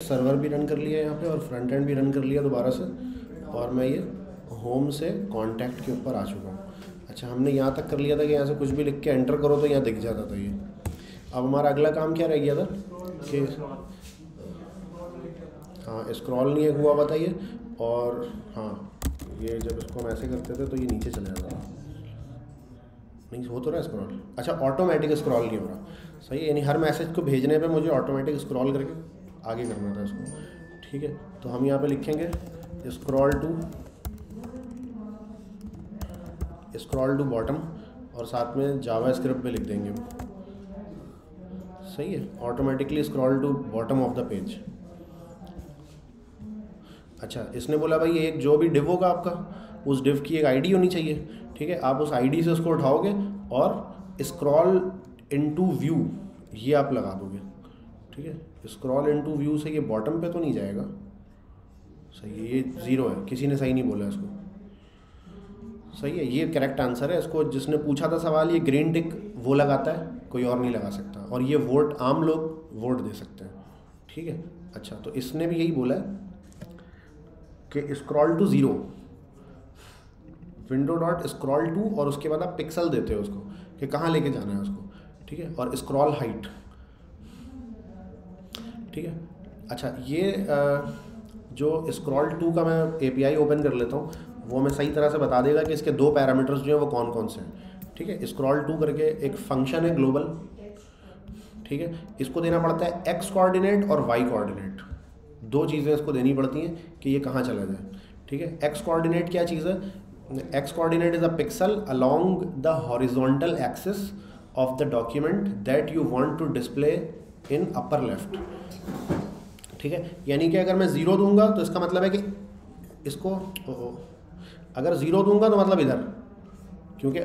Server भी run कर लिया यहाँ पे और फ्रंट एंड भी रन कर लिया दोबारा से। और मैं ये होम से कॉन्टैक्ट के ऊपर आ चुका हूँ। अच्छा हमने यहाँ तक कर लिया था कि यहाँ से कुछ भी लिख के एंटर करो तो यहाँ दिख जाता था ये। अब हमारा अगला काम क्या रह गया था? कि हाँ स्क्रॉल नहीं हुआ था ये और हाँ ये जब इसको हम ऐसे करते थे तो ये नीचे चले जाता था। नहीं, हो तो रहा स्क्रॉल अच्छा ऑटोमेटिक स्क्रॉल नहीं हो रहा। सही यानी हर मैसेज को भेजने पे मुझे ऑटोमेटिक स्क्रॉल करके आगे करना था इसको। ठीक है तो हम यहाँ पे लिखेंगे scroll to scroll to bottom और साथ में जावा स्क्रिप्ट लिख देंगे सही है automatically scroll to bottom of the page अच्छा इसने बोला भाई एक जो भी डिव होगा आपका, उस डिव की एक आईडी होनी चाहिए। ठीक है, आप उस आईडी से उसको उठाओगे और स्क्रॉल इनटू व्यू ये आप लगा दोगे। ठीक है? स्क्रॉल इनटू व्यू से ये बॉटम पे तो नहीं जाएगा। सही है, ये ज़ीरो है। किसी ने सही नहीं बोला इसको। सही है, ये करेक्ट आंसर है। इसको जिसने पूछा था सवाल, ये ग्रीन टिक वो लगाता है, कोई और नहीं लगा सकता। और ये वोट आम लोग वोट दे सकते हैं। ठीक है? अच्छा तो इसने भी यही बोला है कि scroll to zero window dot scroll to और उसके बाद आप पिक्सल देते हो उसको कि कहाँ लेके जाना है उसको। ठीक है? और स्क्रॉल हाइट ठीक है? अच्छा ये जो स्क्रॉल टू का मैं एपीआई ओपन कर लेता हूँ, वो मैं सही तरह से बता देगा कि इसके दो पैरामीटर्स जो हैं वो कौन कौन से हैं। ठीक है? स्क्रॉल टू करके एक फ़ंक्शन है ग्लोबल ठीक है? इसको देना पड़ता है एक्स कोऑर्डिनेट और वाई कोऑर्डिनेट दो चीज़ें इसको देनी पड़ती हैं कि ये कहाँ चला जाए। ठीक है? एक्स कोऑर्डिनेट क्या चीज़ है? X coordinate is a pixel along the horizontal axis of the document that you want to display in upper left. ठीक है? यानी कि अगर मैं ज़ीरो दूँगा तो इसका मतलब है कि इसको अगर ज़ीरो दूँगा तो मतलब इधर। क्योंकि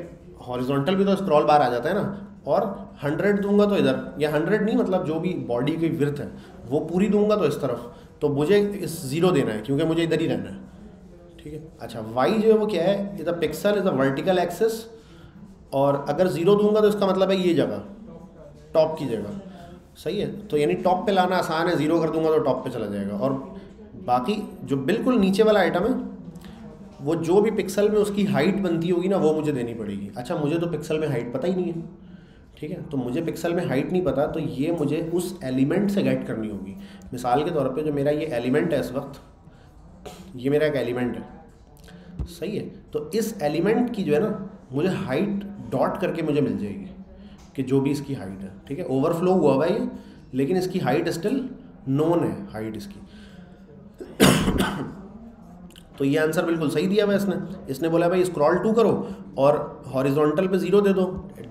हॉरिजॉन्टल भी तो स्क्रॉल बार आ जाता है ना। और हंड्रेड दूँगा तो इधर। या हंड्रेड नहीं मतलब जो भी बॉडी की विर्थ है, वो पूरी दूँगा तो इस तरफ़। तो मुझे इस ज़ीरो देना है, क्योंकि मुझे इधर ही रहना है। ठीक है? अच्छा वाई जो है वो क्या है? Is a pixel is a vertical axis और अगर ज़ीरो दूँगा तो इसका मतलब है ये जगह। टॉप की जगह। सही है। तो यानी टॉप पे लाना आसान है ज़ीरो कर दूँगा तो टॉप पे चला जाएगा। और बाकी जो बिल्कुल नीचे वाला आइटम है, वो जो भी पिक्सल में उसकी हाइट बनती होगी ना, वो मुझे देनी पड़ेगी। अच्छा मुझे तो पिक्सल में हाइट पता ही नहीं है। ठीक है? तो मुझे पिक्सल में हाइट नहीं पता तो ये मुझे उस एलिमेंट से गेट करनी होगी। मिसाल के तौर पे जो मेरा ये एलिमेंट है इस वक्त, ये मेरा एक एलिमेंट है। सही है? तो इस एलिमेंट की जो है ना, मुझे हाइट डॉट करके मुझे मिल जाएगी। कि जो भी इसकी हाइट है ठीक है? ओवरफ्लो हुआ हुआ ये लेकिन इसकी हाइट स्टिल नोन है हाइट इसकी। तो ये आंसर बिल्कुल सही दिया हुआ इसने। इसने बोला भाई स्क्रॉल टू करो और हॉरिजॉन्टल पे ज़ीरो दे दो।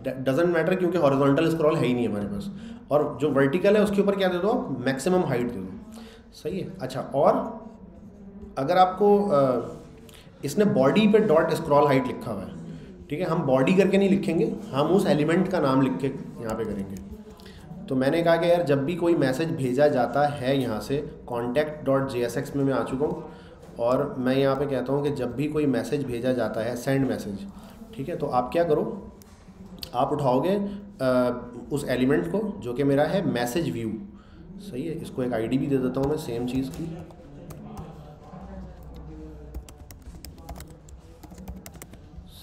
डजेंट मैटर क्योंकि हॉरिजॉन्टल स्क्रॉल है ही नहीं हमारे पास। और जो वर्टिकल है उसके ऊपर क्या दे दो? मैक्सिमम हाइट दे दो। सही है? अच्छा और अगर आपको आ, इसने बॉडी पे डॉट स्क्रॉल हाइट लिखा हुआ है ठीक है? हम बॉडी करके नहीं लिखेंगे हम उस एलिमेंट का नाम लिख के यहाँ पे करेंगे। तो मैंने कहा कि यार जब भी कोई मैसेज भेजा जाता है यहाँ से contact dot J S X में मैं आ चुका हूँ और मैं यहाँ पे कहता हूँ कि जब भी कोई मैसेज भेजा जाता है सेंड मैसेज ठीक है? तो आप क्या करो? आप उठाओगे आ, उस एलिमेंट को जो कि मेरा है मैसेज व्यू सही है? इसको एक आईडी भी दे देता हूँ मैं सेम चीज़ की।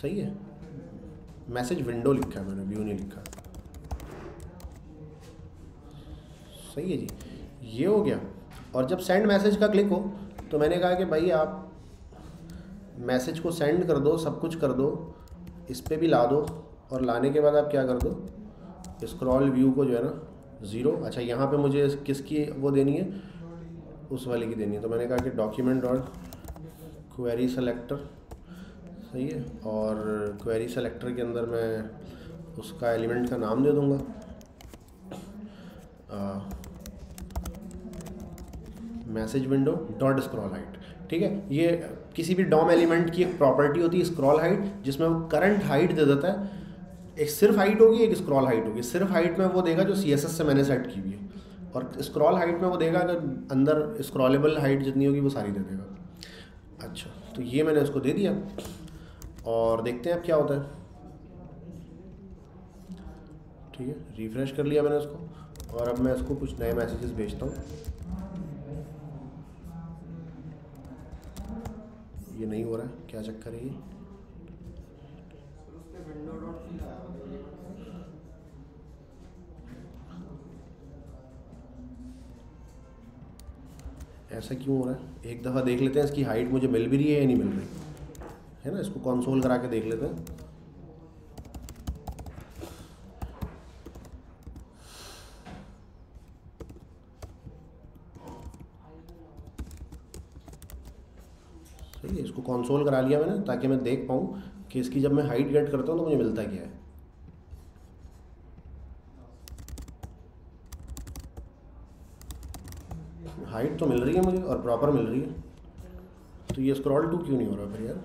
सही है? मैसेज विंडो लिखा है मैंने व्यू नहीं लिखा। सही है जी। ये हो गया। और जब सेंड मैसेज का क्लिक हो तो मैंने कहा कि भाई आप मैसेज को सेंड कर दो, सब कुछ कर दो, इस पर भी ला दो, और लाने के बाद आप क्या कर दो? स्क्रॉल व्यू को जो है ना ज़ीरो अच्छा यहाँ पे मुझे किसकी वो देनी है? उस वाले की देनी है। तो मैंने कहा कि डॉक्यूमेंट डॉट क्वेरी सेलेक्टर सही है। और क्वेरी सेलेक्टर के अंदर मैं उसका एलिमेंट का नाम दे दूँगा। Message window dot scroll height ठीक है? ये किसी भी डॉम एलिमेंट की एक प्रॉपर्टी होती है स्क्रॉल हाइट जिसमें वो करंट हाइट दे देता है। एक सिर्फ़ हाइट होगी, एक स्क्रॉल हाइट होगी। सिर्फ़ हाइट में वो देगा जो सीएसएस से मैंने सेट की हुई है। और स्क्रॉल हाइट में वो देगा अगर अंदर स्क्रॉलेबल हाइट जितनी होगी वो सारी दे देगा। अच्छा तो ये मैंने उसको दे दिया। और देखते हैं अब क्या होता है। ठीक है रिफ्रेश कर लिया मैंने उसको। और अब मैं उसको कुछ नए मैसेजेस भेजता हूँ। ये नहीं हो रहा है, क्या चक्कर है ये? ऐसा क्यों हो रहा है? एक दफ़ा देख लेते हैं इसकी हाइट मुझे मिल भी रही है या नहीं मिल रही। है ना? इसको कंसोल करा के देख लेते हैं। सही है, इसको कंसोल करा लिया मैंने ताकि मैं देख पाऊँ कि इसकी जब मैं हाइट गेट करता हूँ तो मुझे मिलता क्या है। हाइट तो मिल रही है मुझे और प्रॉपर मिल रही है। तो ये स्क्रॉल टू क्यों नहीं हो रहा फिर यार?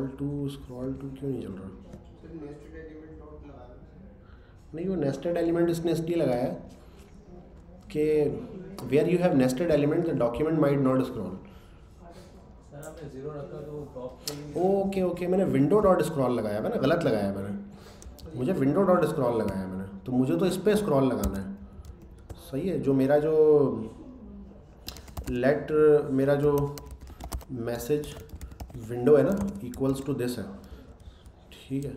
स्क्रॉल टू स्क्रॉल टू क्यों नहीं चल रहा? नहीं वो नेस्टेड एलिमेंट इसने इसलिए लगाया कि where you have nested element the document might not scroll okay okay मैंने विंडो डॉट स्क्रॉल लगाया मैंने गलत लगाया मैंने। मुझे विंडो डॉट स्क्रॉल लगाया मैंने तो मुझे तो इस पर स्क्रॉल लगाना है। सही है जो मेरा जो लेट मेरा जो मैसेज विंडो है ना इक्वल्स टू दिस है। ठीक है।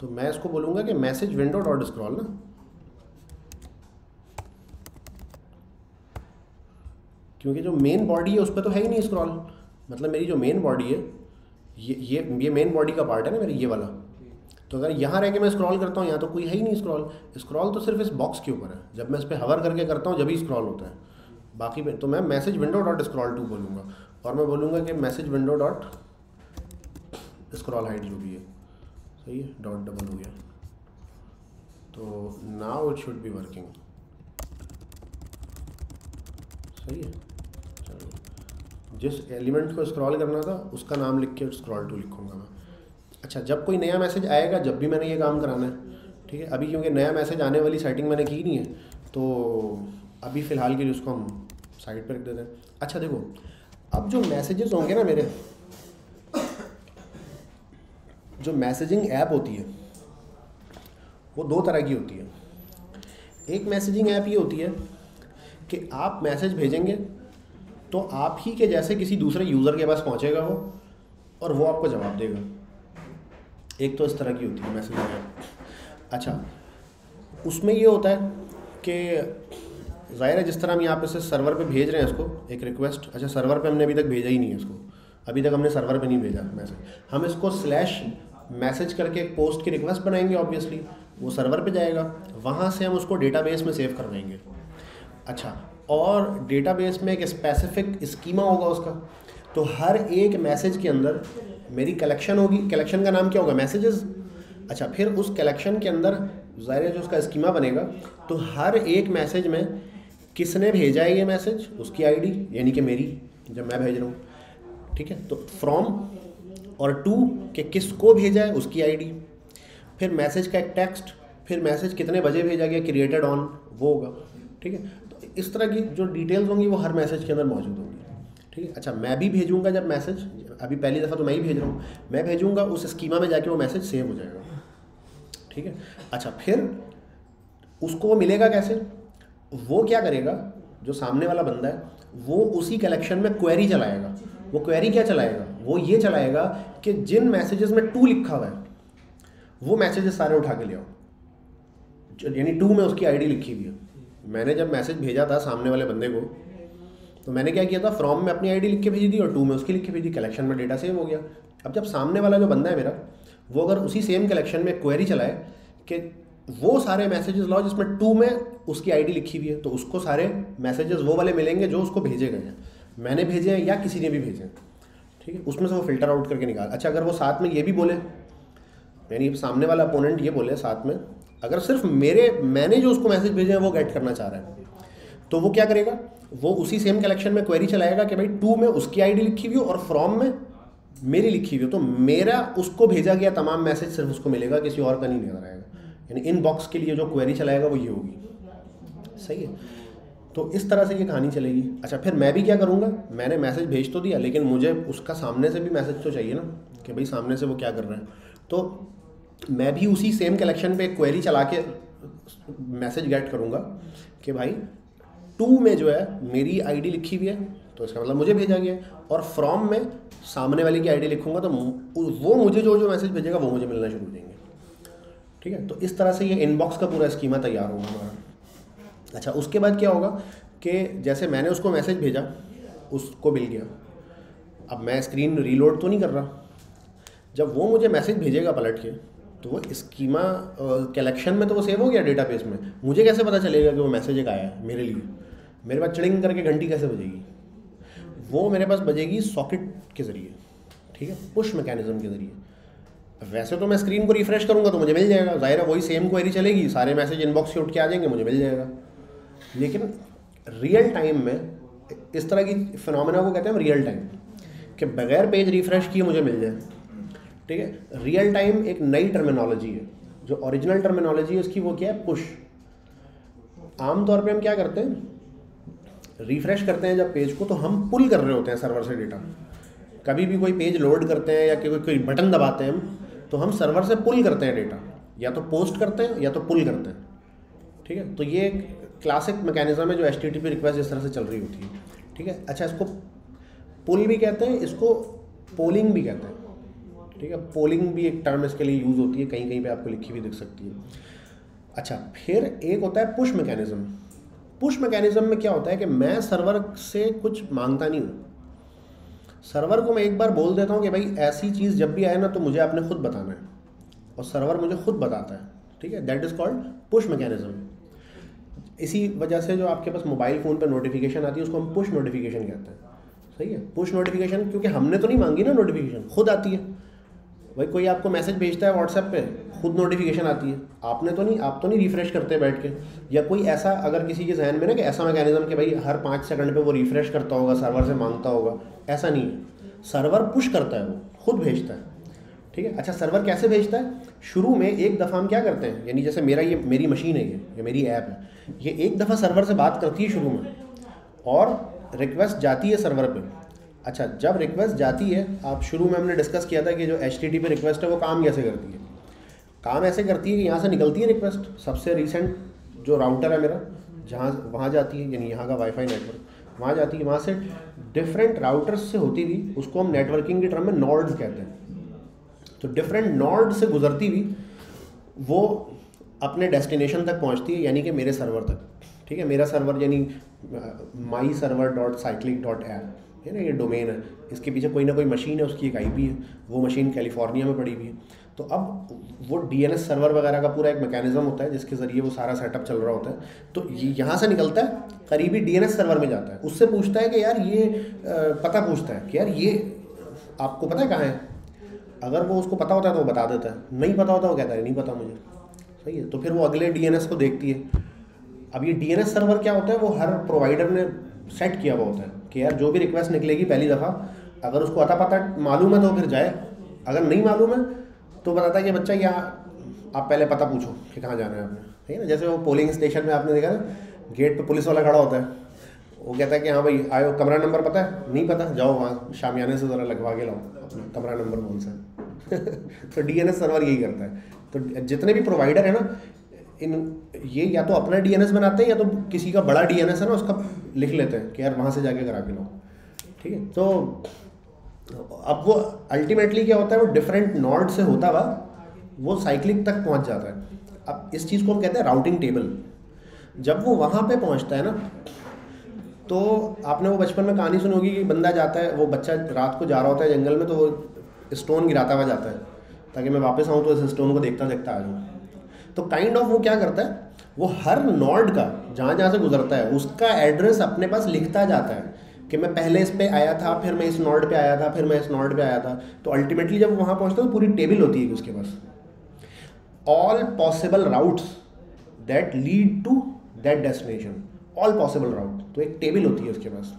तो मैं इसको बोलूँगा कि मैसेज विंडो डॉट स्क्रॉल ना। क्योंकि जो मेन बॉडी है, उस पर तो है ही नहीं स्क्रॉल मतलब मेरी जो मेन बॉडी है, ये ये ये मेन बॉडी का पार्ट है ना मेरी, ये वाला। तो अगर यहाँ रह के मैं स्क्रॉल करता हूँ, यहाँ तो कोई है ही नहीं स्क्रॉल स्क्रॉल तो सिर्फ़ इस बॉक्स के ऊपर है। जब मैं इस पर हवर करके करता हूँ, जब ही स्क्रॉल होता है। बाकी तो मैं message window dot scroll to बोलूँगा। और मैं बोलूँगा कि message window dot scroll height जो भी है। सही है? डॉट डबल हो गया। तो now it should be working सही है? चलो। जिस एलिमेंट को स्क्रॉल करना था, उसका नाम लिख के स्क्रॉल टू लिखूँगा मैं। अच्छा जब कोई नया मैसेज आएगा, जब भी मैंने ये काम कराना है, ठीक है? अभी क्योंकि नया मैसेज आने वाली सेटिंग मैंने की नहीं है तो अभी फ़िलहाल के लिए उसको हम साइड पर रख देते हैं। अच्छा देखो अब जो मैसेजेस होंगे ना मेरे, जो मैसेजिंग ऐप होती है, वो दो तरह की होती है। एक मैसेजिंग ऐप ये होती है कि आप मैसेज भेजेंगे तो आप ही के जैसे किसी दूसरे यूज़र के पास पहुंचेगा वो और वो आपको जवाब देगा। एक तो इस तरह की होती है मैसेजिंग ऐप अच्छा उसमें ये होता है कि ज़ाहिर है, जिस तरह हम यहाँ पे से सर्वर पे भेज रहे हैं इसको, एक रिक्वेस्ट अच्छा सर्वर पे हमने अभी तक भेजा ही नहीं है इसको। अभी तक हमने सर्वर पे नहीं भेजा मैसेज हम इसको स्लैश मैसेज करके एक पोस्ट की रिक्वेस्ट बनाएँगे ऑब्वियसली वो सर्वर पे जाएगा। वहाँ से हम उसको डेटाबेस में सेव करवाएँगे। अच्छा और डेटाबेस में एक स्पेसिफिक स्कीमा होगा उसका। तो हर एक मैसेज के अंदर मेरी कलेक्शन होगी। कलेक्शन का नाम क्या होगा? मैसेजेस अच्छा फिर उस कलेक्शन के अंदर, ज़ाहिर जो उसका स्कीमा बनेगा तो हर एक मैसेज में किसने भेजा है ये मैसेज? उसकी आईडी यानी कि मेरी, जब मैं भेज रहा हूँ। ठीक है? तो फ्रॉम और टू के किसको भेजा है? उसकी आईडी फिर मैसेज का एक टेक्स्ट फिर मैसेज कितने बजे भेजा गया? क्रिएटेड ऑन वो होगा। ठीक है? तो इस तरह की जो डिटेल्स होंगी, वो हर मैसेज के अंदर मौजूद होंगी। ठीक है? अच्छा मैं भी भेजूँगा जब मैसेज? अभी पहली दफ़ा तो मैं ही भेज रहा हूँ। मैं भेजूँगा, उस स्कीमा में जाके वो मैसेज सेव हो जाएगा। ठीक है? अच्छा फिर उसको वो मिलेगा कैसे? वो क्या करेगा? जो सामने वाला बंदा है, वो उसी कलेक्शन में क्वेरी चलाएगा। वो क्वेरी क्या चलाएगा? वो ये चलाएगा कि जिन मैसेजेस में टू लिखा हुआ है, वो मैसेजेस सारे उठा के ले आओ। यानी टू में उसकी आईडी लिखी हुई है। मैंने जब मैसेज भेजा था सामने वाले बंदे को तो मैंने क्या किया था? फ्रॉम में अपनी आईडी लिख के भेजी थी और टू में उसकी लिख के भेजी कलेक्शन में डेटा सेव हो गया। अब जब सामने वाला जो बंदा है मेरा, वो अगर उसी सेम कलेक्शन में क्वेरी चलाए कि वो सारे मैसेजेस लाओ जिसमें टू में उसकी आईडी लिखी हुई है तो उसको सारे मैसेजेस वो वाले मिलेंगे जो उसको भेजे गए हैं। मैंने भेजे हैं या किसी ने भी भेजे हैं। ठीक है? उसमें से वो फ़िल्टर आउट करके निकाल। अच्छा अगर वो साथ में ये भी बोले, यानी सामने वाला अपोनेंट ये बोले साथ में, अगर सिर्फ़ मेरे, मैंने जो उसको मैसेज भेजे हैं वो गेट करना चाह रहा है तो वो क्या करेगा? वो उसी सेम कलेक्शन में क्वेरी चलाएगा कि भाई टू में उसकी आईडी लिखी हुई और फ्रॉम में मेरी लिखी हुई तो मेरा उसको भेजा गया तमाम मैसेज सिर्फ़ उसको मिलेगा, किसी और का नहीं नज़र आएगा यानी इन बॉक्स के लिए जो क्वेरी चलाएगा वो ये होगी। सही है? तो इस तरह से ये कहानी चलेगी। अच्छा फिर मैं भी क्या करूँगा? मैंने मैसेज भेज तो दिया, लेकिन मुझे उसका सामने से भी मैसेज तो चाहिए ना, कि भाई सामने से वो क्या कर रहे हैं। तो मैं भी उसी सेम कलेक्शन पे क्वेरी चला के मैसेज गेट करूँगा कि भाई टू में जो है मेरी आईडी लिखी हुई है तो इसका मतलब मुझे भेजा गया और फ्रॉम में सामने वाले की आईडी लिखूँगा तो वो मुझे जो जो मैसेज भेजेगा, वो मुझे मिलना शुरू हो जाएँगे। ठीक है? तो इस तरह से ये इनबॉक्स का पूरा स्कीमा तैयार होगा हमारा। अच्छा उसके बाद क्या होगा कि जैसे मैंने उसको मैसेज भेजा, उसको मिल गया। अब मैं स्क्रीन रीलोड तो नहीं कर रहा। जब वो मुझे मैसेज भेजेगा पलट के तो वो स्कीमा कलेक्शन में तो वो सेव हो गया डेटाबेस में। मुझे कैसे पता चलेगा कि वो मैसेज एक आया है मेरे लिए? मेरे पास चिड़िंग करके घंटी कैसे बजेगी? वो मेरे पास बजेगी सॉकेट के ज़रिए, ठीक है? पुश मैकेनिज्म के ज़रिए। वैसे तो मैं स्क्रीन को रिफ्रेश करूँगा तो मुझे मिल जाएगा। ज़ाहिर है वही सेम क्वेरी चलेगी। सारे मैसेज इनबॉक्स से उठ के आ जाएँगे, मुझे मिल जाएगा। लेकिन रियल टाइम में इस तरह की फिनोमिना को कहते हैं हम रियल टाइम कि बगैर पेज रिफ्रेश किए मुझे मिल जाए। ठीक है? रियल टाइम एक नई टर्मिनोलॉजी है। जो ओरिजिनल टर्मिनोलॉजी है, उसकी वो क्या है? पुश आमतौर पे हम क्या करते हैं? रिफ्रेश करते हैं जब पेज को तो हम पुल कर रहे होते हैं सर्वर से डेटा कभी भी कोई पेज लोड करते हैं या कोई कोई बटन दबाते हैं हम तो हम सर्वर से पुल करते हैं डेटा या तो पोस्ट करते हैं, या तो पुल करते हैं। ठीक है? तो ये एक क्लासिक मैकेनिज्म है जो एच रिक्वेस्ट इस तरह से चल रही होती है। ठीक है? अच्छा इसको पुल भी कहते हैं, इसको पोलिंग भी कहते हैं। ठीक है? पोलिंग भी एक टर्म इसके लिए यूज़ होती है, कहीं कहीं पे आपको लिखी भी दिख सकती है। अच्छा फिर एक होता है पुश मैकेनिज्म पुश मैकेनिज्म में क्या होता है कि मैं सर्वर से कुछ माँगता नहीं हूँ। सर्वर को मैं एक बार बोल देता हूँ कि भाई, ऐसी चीज़ जब भी आए ना तो मुझे आपने खुद बताना है। और सर्वर मुझे खुद बताता है, ठीक है? That is called push mechanism इसी वजह से जो आपके पास मोबाइल फ़ोन पर नोटिफिकेशन आती है, उसको हम पुश नोटिफिकेशन कहते हैं। सही है? पुश नोटिफिकेशन क्योंकि हमने तो नहीं मांगी ना नोटिफिकेशन खुद आती है। भाई, कोई आपको मैसेज भेजता है व्हाट्सएप पे खुद नोटिफिकेशन आती है। आपने तो नहीं, आप तो नहीं रिफ्रेश करते बैठ के। या कोई ऐसा, अगर किसी के जहन में ना कि ऐसा मैकेनिज्म कि भाई हर पाँच सेकंड पे वो रिफ्रेश करता होगा सर्वर से माँगता होगा, ऐसा नहीं है। सर्वर पुश करता है वो, खुद भेजता है। ठीक है? अच्छा सर्वर कैसे भेजता है? शुरू में एक दफ़ा हम क्या करते हैं? यानी जैसे मेरा ये, मेरी मशीन है ये ये मेरी ऐप है। ये एक दफ़ा सर्वर से बात करती है शुरू में और रिक्वेस्ट जाती है सर्वर पे। अच्छा जब रिक्वेस्ट जाती है, आप शुरू में हमने डिस्कस किया था कि जो एच पे रिक्वेस्ट है वो काम कैसे करती है? काम ऐसे करती है कि यहाँ से निकलती है रिक्वेस्ट सबसे रिसेंट जो राउटर है मेरा, जहाँ, वहाँ जाती है, यानी यहाँ का वाईफाई नेटवर्क वहाँ जाती है, वहाँ से डिफरेंट राउटर्स से होती हुई उसको हम नेटवर्किंग के टर्म में नॉर्ड्स कहते हैं। तो डिफरेंट नॉर्ड से गुजरती हुई वो अपने डेस्टिनेशन तक पहुँचती है, यानी कि मेरे सर्वर तक। ठीक है, मेरा सर्वर यानी my server dot cyclic dot app है ना, ये डोमेन है। इसके पीछे कोई ना कोई मशीन है, उसकी एक आईपी है, वो मशीन कैलिफ़ोर्निया में पड़ी हुई है। तो अब वो डीएनएस सर्वर वगैरह का पूरा एक मैकेनिज्म होता है, जिसके ज़रिए वो सारा सेटअप चल रहा होता है। तो ये यहाँ से निकलता है, करीबी डीएनएस सर्वर में जाता है। उससे पूछता है कि यार ये पता पूछता है कि यार ये आपको पता है कहाँ है? अगर वो उसको पता होता है तो वो बता देता है। नहीं पता होता वो कहता है, नहीं पता मुझे। सही है तो फिर वो अगले डीएनएस को देखती है। अब ये डीएनएस सर्वर क्या होता है, वो हर प्रोवाइडर ने सेट किया हुआ होता है कि यार जो भी रिक्वेस्ट निकलेगी पहली दफ़ा, अगर उसको अता पता मालूम है तो फिर जाए। अगर नहीं मालूम है तो बताता है कि बच्चा यहाँ आप पहले पता पूछो कि कहाँ जाना है आपने। ठीक है ना? जैसे वो पोलिंग स्टेशन में आपने देखा ना, गेट पे पुलिस वाला खड़ा होता है। वो कहता है कि हाँ भाई, आयो, कमरा नंबर पता है? नहीं पता? जाओ वहाँ शामियाने से ज़रा लगवा के लाओ। अपना कमरा नंबर कौन सा। तो डी सर्वर यही करता है। तो जितने भी प्रोवाइडर है ना, इन, ये या तो अपना डीएनएस बनाते हैं, या तो किसी का बड़ा डीएनएस है ना, उसका लिख लेते हैं कि यार वहाँ से जाके करा के लाओ। ठीक है? तो अब वो अल्टीमेटली क्या होता है, वो डिफरेंट नॉड से होता हुआ वो साइक्लिक तक पहुँच जाता है। अब इस चीज़ को हम कहते हैं राउटिंग टेबल जब वो वहाँ पे पहुँचता है ना तो आपने वो बचपन में कहानी सुनी होगी कि बंदा जाता है, वो बच्चा रात को जा रहा होता है जंगल में तो वो स्टोन गिराता हुआ जाता है, ताकि मैं वापस आऊँ तो इस स्टोन को देखता देखता आ जाऊँ। तो काइंड ऑफ़ वो क्या करता है, वो हर नॉड का जहाँ जहाँ से गुजरता है, उसका एड्रेस अपने पास लिखता जाता है। कि मैं पहले इस पे आया था, फिर मैं इस नॉड पे आया था, फिर मैं इस नॉड पे आया था। तो अल्टीमेटली जब वहाँ पहुँचता तो पूरी टेबल होती है उसके पास। All possible routes that lead to that destination all possible route तो एक टेबल होती है उसके पास।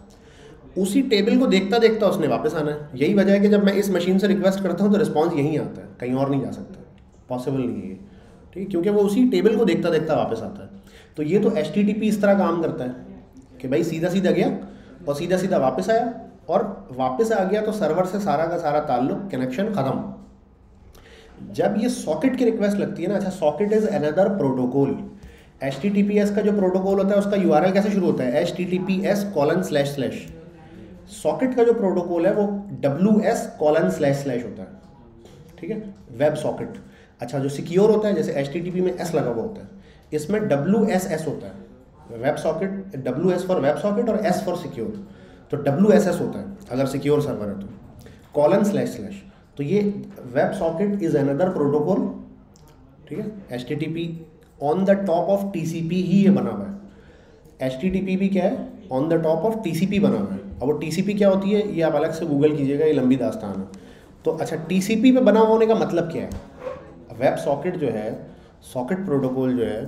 उसी टेबल को देखता देखता उसने वापस आना है। यही वजह है कि जब मैं इस मशीन से रिक्वेस्ट करता हूँ तो रिस्पॉन्स यहीं आता है। कहीं और नहीं जा सकता। पॉसिबल नहीं है ठीक क्योंकि वो उसी टेबल को देखता देखता वापस आता है। तो ये तो एचटीटीपी इस तरह काम करता है कि भाई सीधा सीधा गया और सीधा सीधा वापस आया और वापस आ गया तो सर्वर से सारा का सारा ताल्लुक कनेक्शन ख़त्म। जब ये सॉकेट की रिक्वेस्ट लगती है ना अच्छा socket is another protocol HTTPS का जो प्रोटोकॉल होता है, उसका यू कैसे शुरू होता है? H T T P S colon slash slash socket का जो प्रोटोकॉल है, वो W S colon slash slash होता है। ठीक है? वेब सॉकेट अच्छा जो सिक्योर होता है, जैसे एचटीटीपी में एस लगा हुआ होता है, इसमें डब्ल्यू एस एस होता है। Web socket W S for web socket और एस फॉर सिक्योर तो डब्ल्यू एस एस होता है, अगर सिक्योर सर्वर है तो। कॉलन स्लैश स्लैश तो ये web socket is another protocol ठीक है? H T T P on the top of T C P ही ये बना हुआ है। एच टी टी पी भी क्या है? On the top of T C P बना हुआ है। अब वो टी सी पी क्या होती है? ये आप अलग से गूगल कीजिएगा, ये लंबी दास्तान है। तो अच्छा टी सी पी पे बना होने का मतलब क्या है? वेब सॉकेट जो है सॉकेट प्रोटोकॉल जो है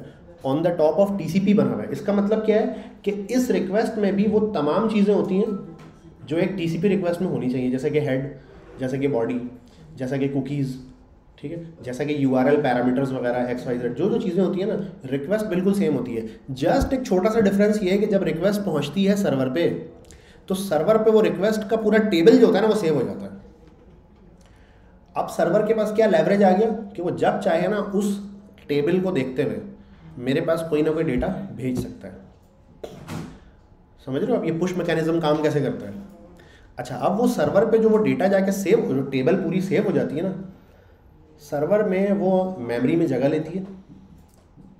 on the top of TCP बना हुआ है। इसका मतलब क्या है कि इस रिक्वेस्ट में भी वो तमाम चीज़ें होती हैं जो एक टीसीपी रिक्वेस्ट में होनी चाहिए, जैसे कि हेड जैसे कि बॉडी जैसा कि कुकीज़ ठीक है? जैसा कि यू आर एल पैरामीटर्स वगैरह एक्स वाई जेड जो जो चीज़ें होती हैं ना रिक्वेस्ट बिल्कुल सेम होती है। जस्ट एक छोटा सा डिफरेंस ये है कि जब रिक्वेस्ट पहुँचती है सर्वर पे तो सर्वर पे वो रिक्वेस्ट का पूरा टेबल जो होता है ना, वो सेव हो जाता है। अब सर्वर के पास क्या लेवरेज आ गया? कि वो जब चाहे ना, उस टेबल को देखते हुए मेरे पास कोई ना कोई डेटा भेज सकता है। समझ रहे हो आप? ये पुश मैकेनिज्म काम कैसे करता है? अच्छा अब वो सर्वर पे जो वो डेटा जाके सेव जो टेबल पूरी सेव हो जाती है ना सर्वर में वो मेमोरी में जगह लेती है,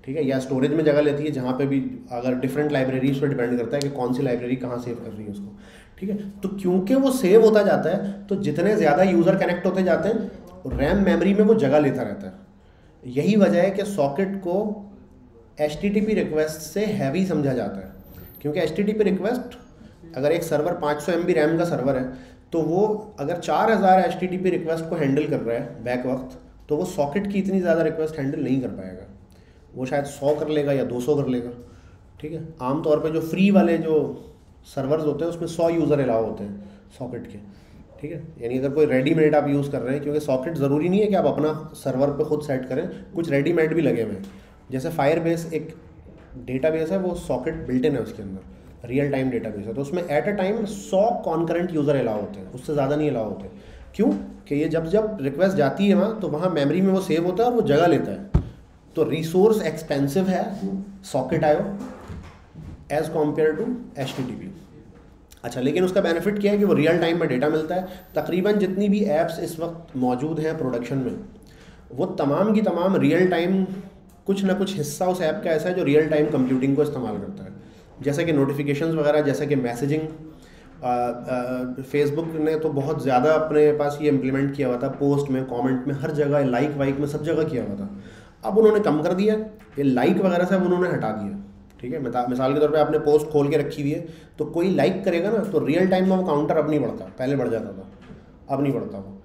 ठीक है? या स्टोरेज में जगह लेती है, जहाँ पे भी अगर डिफरेंट लाइब्रेरीज पर डिपेंड करता है कि कौन सी लाइब्रेरी कहाँ सेव कर रही है उसको, ठीक है? तो क्योंकि वो सेव होता जाता है तो जितने ज़्यादा यूज़र कनेक्ट होते जाते हैं रैम मेमोरी में वो जगह लेता रहता है। यही वजह है कि सॉकेट को एच रिक्वेस्ट से हैवी समझा जाता है। क्योंकि एच रिक्वेस्ट अगर एक सर्वर 500 सौ रैम का सर्वर है तो वो अगर 4000 हज़ार रिक्वेस्ट को हैंडल कर रहा है बैक वक्त तो वो सॉकेट की इतनी ज़्यादा रिक्वेस्ट हैंडल नहीं कर पाएगा। वो शायद 100 कर लेगा या 200 कर लेगा। ठीक है? आमतौर पे जो फ्री वाले जो सर्वर्स होते हैं, उसमें 100 यूज़र अलाउ होते हैं सॉकेट के। ठीक है? यानी अगर कोई रेडीमेड आप यूज़ कर रहे हैं, क्योंकि सॉकेट ज़रूरी नहीं है कि आप अपना सर्वर पे खुद सेट करें, कुछ रेडीमेड भी लगे हुए हैं। जैसे फायर बेस एक डेटा बेस है, वो सॉकेट बिल्ट इन है उसके अंदर रियल टाइम डेटा बेस है। तो उसमें एट अ टाइम सौ कॉन्करेंट यूज़र अलाउ होते हैं, उससे ज़्यादा नहीं अलाउ होते। क्यों? कि ये जब जब रिक्वेस्ट जाती है वहाँ तो वहाँ मेमोरी में वो सेव होता है और वो जगह लेता है। तो रिसोर्स एक्सपेंसिव है socket IO as compared to H अच्छा लेकिन उसका बेनिफिट क्या है कि वो रियल टाइम में डेटा मिलता है। तकरीबन जितनी भी ऐप्स इस वक्त मौजूद हैं प्रोडक्शन में, वो तमाम की तमाम रियल टाइम कुछ ना कुछ हिस्सा उस ऐप का ऐसा है जो रियल टाइम कंप्यूटिंग को इस्तेमाल करता है। जैसे कि नोटिफिकेशन वगैरह, जैसे कि मैसेजिंग फेसबुक ने तो बहुत ज़्यादा अपने पास ये इम्प्लीमेंट किया हुआ था पोस्ट में कमेंट में, हर जगह लाइक वाइक में सब जगह किया हुआ था। अब उन्होंने कम कर दिया, ये लाइक वगैरह से अब उन्होंने हटा दिया। ठीक है? मिसाल के तौर पे आपने पोस्ट खोल के रखी हुई है तो कोई लाइक करेगा ना तो रियल टाइम में वो काउंटर अब नहीं बढ़ता, पहले बढ़ जाता था, अब नहीं बढ़ता वो।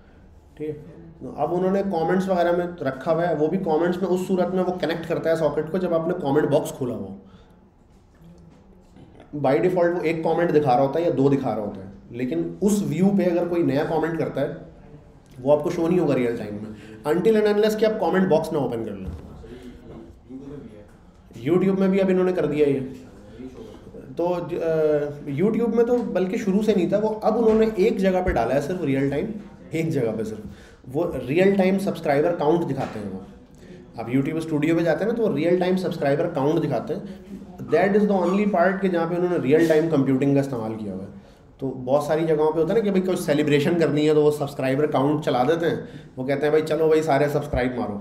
ठीक है? अब उन्होंने कमेंट्स वगैरह में रखा हुआ है, वो भी कमेंट्स में उस सूरत में वो कनेक्ट करता है सॉकेट को जब आपने कमेंट बॉक्स खोला हो। बाय डिफ़ॉल्ट वो एक कमेंट दिखा रहा होता है या दो दिखा रहा होता है, लेकिन उस व्यू पे अगर कोई नया कमेंट करता है, वो आपको शो नहीं होगा रियल टाइम में। अनटिल एंड अनलेस कि आप कमेंट बॉक्स ना ओपन कर लें। यूट्यूब में भी अब इन्होंने कर दिया ये। तो यूट्यूब में तो बल्कि शुरू से नहीं था, वो अब उन्होंने एक जगह पे डाला है सिर्फ़ रियल टाइम एक जगह पे सिर्फ़। वो रियल टाइम सब्सक्राइबर काउंट दिखाते हैं वो। आप यूट्यूब स्टूडियो में जाते हैं ना तो वो रियल टाइम सब्सक्राइबर काउंट दिखाते हैं। That is the only part कि जहाँ पे उन्होंने रियल टाइम कंप्यूटिंग का इस्तेमाल किया हुआ है। तो बहुत सारी जगहों पे होता है ना कि भाई कोई सेलिब्रेशन करनी है तो वो सब्सक्राइबर काउंट चला देते हैं। वो कहते हैं, भाई चलो भाई, सारे सब्सक्राइब मारो।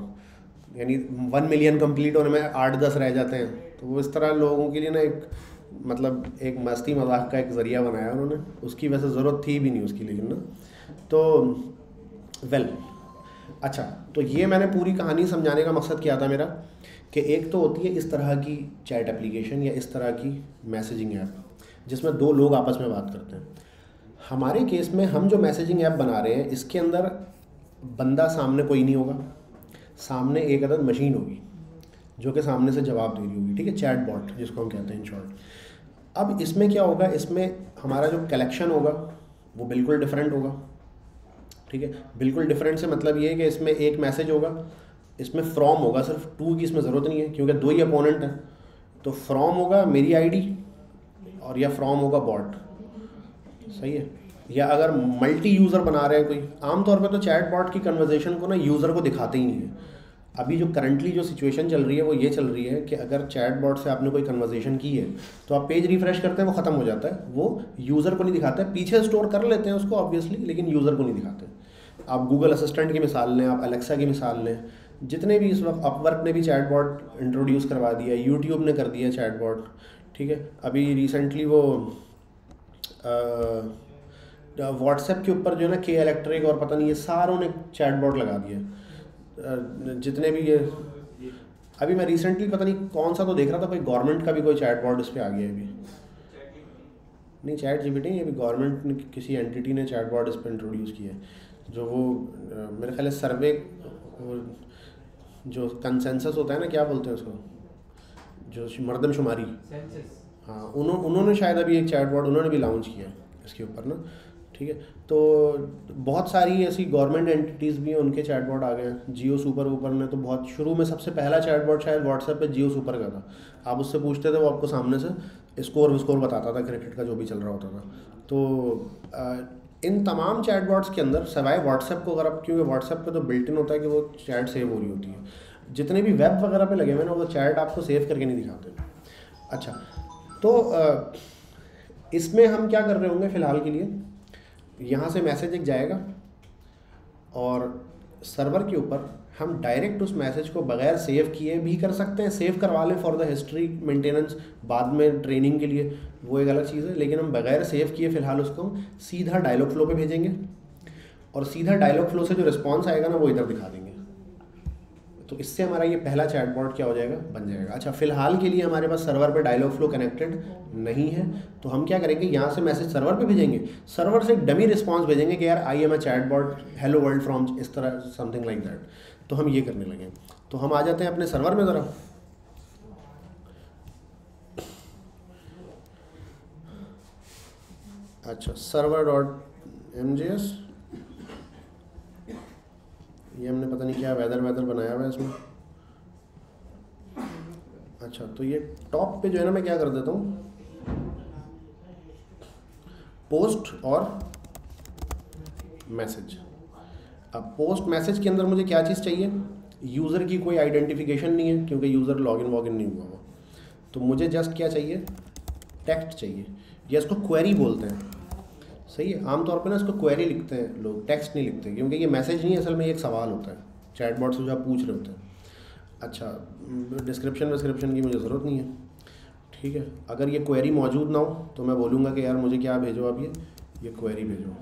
यानी वन मिलियन कंप्लीट होने में आठ दस रह जाते हैं। तो वो इस तरह लोगों के लिए ना एक मतलब एक मस्ती मज़ाक का एक ज़रिया बनाया उन्होंने। उसकी वैसे ज़रूरत थी भी नहीं उसकी, लेकिन ना। तो वेल well, अच्छा तो ये मैंने पूरी कहानी समझाने का मकसद क्या था मेरा कि एक तो होती है इस तरह की चैट एप्लीकेशन या इस तरह की मैसेजिंग ऐप जिसमें दो लोग आपस में बात करते हैं। हमारे केस में हम जो मैसेजिंग ऐप बना रहे हैं इसके अंदर बंदा सामने कोई नहीं होगा सामने एक अदद मशीन होगी जो कि सामने से जवाब दे रही होगी ठीक है चैट बॉट जिसको हम कहते हैं इन शॉर्ट। अब इसमें क्या होगा इसमें हमारा जो कलेक्शन होगा वो बिल्कुल डिफरेंट होगा ठीक है? बिल्कुल डिफरेंट से मतलब ये है कि इसमें एक मैसेज होगा, इसमें फ्रॉम होगा, सिर्फ़ टू की इसमें ज़रूरत नहीं है, क्योंकि दो ही अपोनेंट हैं। तो फ्रॉम होगा मेरी आईडी और या फ्रॉम होगा बॉट सही है? या अगर मल्टी यूज़र बना रहे हैं कोई, आमतौर पे तो चैट बॉट की कन्वर्जेशन को ना यूज़र को दिखाते ही नहीं है। अभी जो करंटली जो सिचुएशन चल रही है, वो ये चल रही है कि अगर चैट बॉट से आपने कोई कन्वर्जेशन की है तो आप पेज रिफ्रेश करते हैं, वो ख़त्म हो जाता है। वो यूज़र को नहीं दिखाता है पीछे स्टोर कर लेते हैं उसको ऑब्वियसली लेकिन यूज़र को नहीं दिखाते। आप गूगल असिस्टेंट की मिसाल लें, आप अलेक्सा की मिसाल लें, जितने भी इस वक्त अपवर्क ने भी चैट बॉट इंट्रोड्यूस करवा दिया यूट्यूब ने कर दिया चैट बॉट ठीक है? अभी रिसेंटली वो व्हाट्सएप के ऊपर जो है ना के इलेक्ट्रिक और पता नहीं ये सारों ने चैट बॉट लगा दिया जितने भी ये, अभी मैं रिसेंटली पता नहीं कौन सा तो देख रहा था भाई गवर्नमेंट का भी कोई चैट बॉर्ड इस पर आ गया अभी। नहीं चैट जी नहीं, अभी गवर्नमेंट ने किसी एंटिटी ने चैट बॉर्ड इस पर इंट्रोड्यूस किया है। जो वो मेरे ख्याल सर्वे जो कंसेंसस होता है ना क्या बोलते हैं उसको? जो मरदमशुमारी हाँ उन्होंने उन्होंने शायद अभी एक चैट बॉर्ड उन्होंने भी लॉन्च किया इसके ऊपर ना ठीक है? तो बहुत सारी ऐसी गवर्नमेंट एंटिटीज़ भी हैं उनके चैट चैटबॉट आ गए हैं। जियो सुपर ऊपर ने तो बहुत शुरू में सबसे पहला चैटबॉट शायद व्हाट्सएप पे जियो सुपर का था। आप उससे पूछते थे वो आपको सामने से स्कोर विस्कोर बताता था क्रिकेट का जो भी चल रहा होता था। तो इन तमाम चैटबॉट्स के अंदर सवाए व्हाट्सएप को अगर आप क्योंकि व्हाट्सएप पे तो बिल्ट इन होता है कि वो चैट सेव हो रही होती है। जितने भी वेब वगैरह पे लगे हुए ना, वो चैट आपको सेव करके नहीं दिखाते। अच्छा तो इसमें हम क्या कर रहे होंगे फ़िलहाल के लिए? यहाँ से मैसेज एक जाएगा और सर्वर के ऊपर हम डायरेक्ट उस मैसेज को बगैर सेव किए भी कर सकते हैं। सेव करवा लें फॉर द हिस्ट्री मेंटेनेंस बाद में ट्रेनिंग के लिए, वो एक अलग चीज़ है। लेकिन हम बगैर सेव किए फ़िलहाल उसको सीधा डायलॉग फ्लो पे भेजेंगे। और सीधा डायलॉग फ्लो से जो रिस्पॉन्स आएगा ना, वो इधर दिखा देंगे। तो इससे हमारा ये पहला चैटबॉट क्या हो जाएगा? बन जाएगा। अच्छा फ़िलहाल के लिए हमारे पास सर्वर पर डायलॉग फ्लो कनेक्टेड नहीं है। तो हम क्या करेंगे? यहाँ से मैसेज सर्वर पे भेजेंगे। सर्वर से डमी रिस्पॉन्स भेजेंगे कि यार I am a chatbot hello world from इस तरह समथिंग लाइक दैट तो हम ये करने लगे। तो हम आ जाते हैं अपने सर्वर में ज़रा। अच्छा server dot M J S ये हमने पता नहीं क्या वेदर वेदर बनाया हुआ है इसमें। अच्छा तो ये टॉप पे जो है ना मैं क्या कर देता हूँ? पोस्ट और मैसेज अब पोस्ट मैसेज के अंदर मुझे क्या चीज़ चाहिए? यूज़र की कोई आइडेंटिफिकेशन नहीं है, क्योंकि यूज़र लॉगिन वॉगिन नहीं हुआ हुआ तो मुझे जस्ट क्या चाहिए? टेक्स्ट चाहिए। या इसको क्वेरी बोलते हैं। सही है? आमतौर पर ना इसको क्वेरी लिखते हैं लोग। टेक्स्ट नहीं लिखते, क्योंकि ये मैसेज नहीं है, असल में एक सवाल होता है। चैट बॉट से जो आप पूछ रहे होते हैं। अच्छा डिस्क्रिप्शन विस्क्रिप्शन की मुझे ज़रूरत नहीं है। ठीक है? अगर ये क्वेरी मौजूद ना हो तो मैं बोलूँगा कि यार मुझे क्या भेजो आप ये? ये क्वेरी भेजो।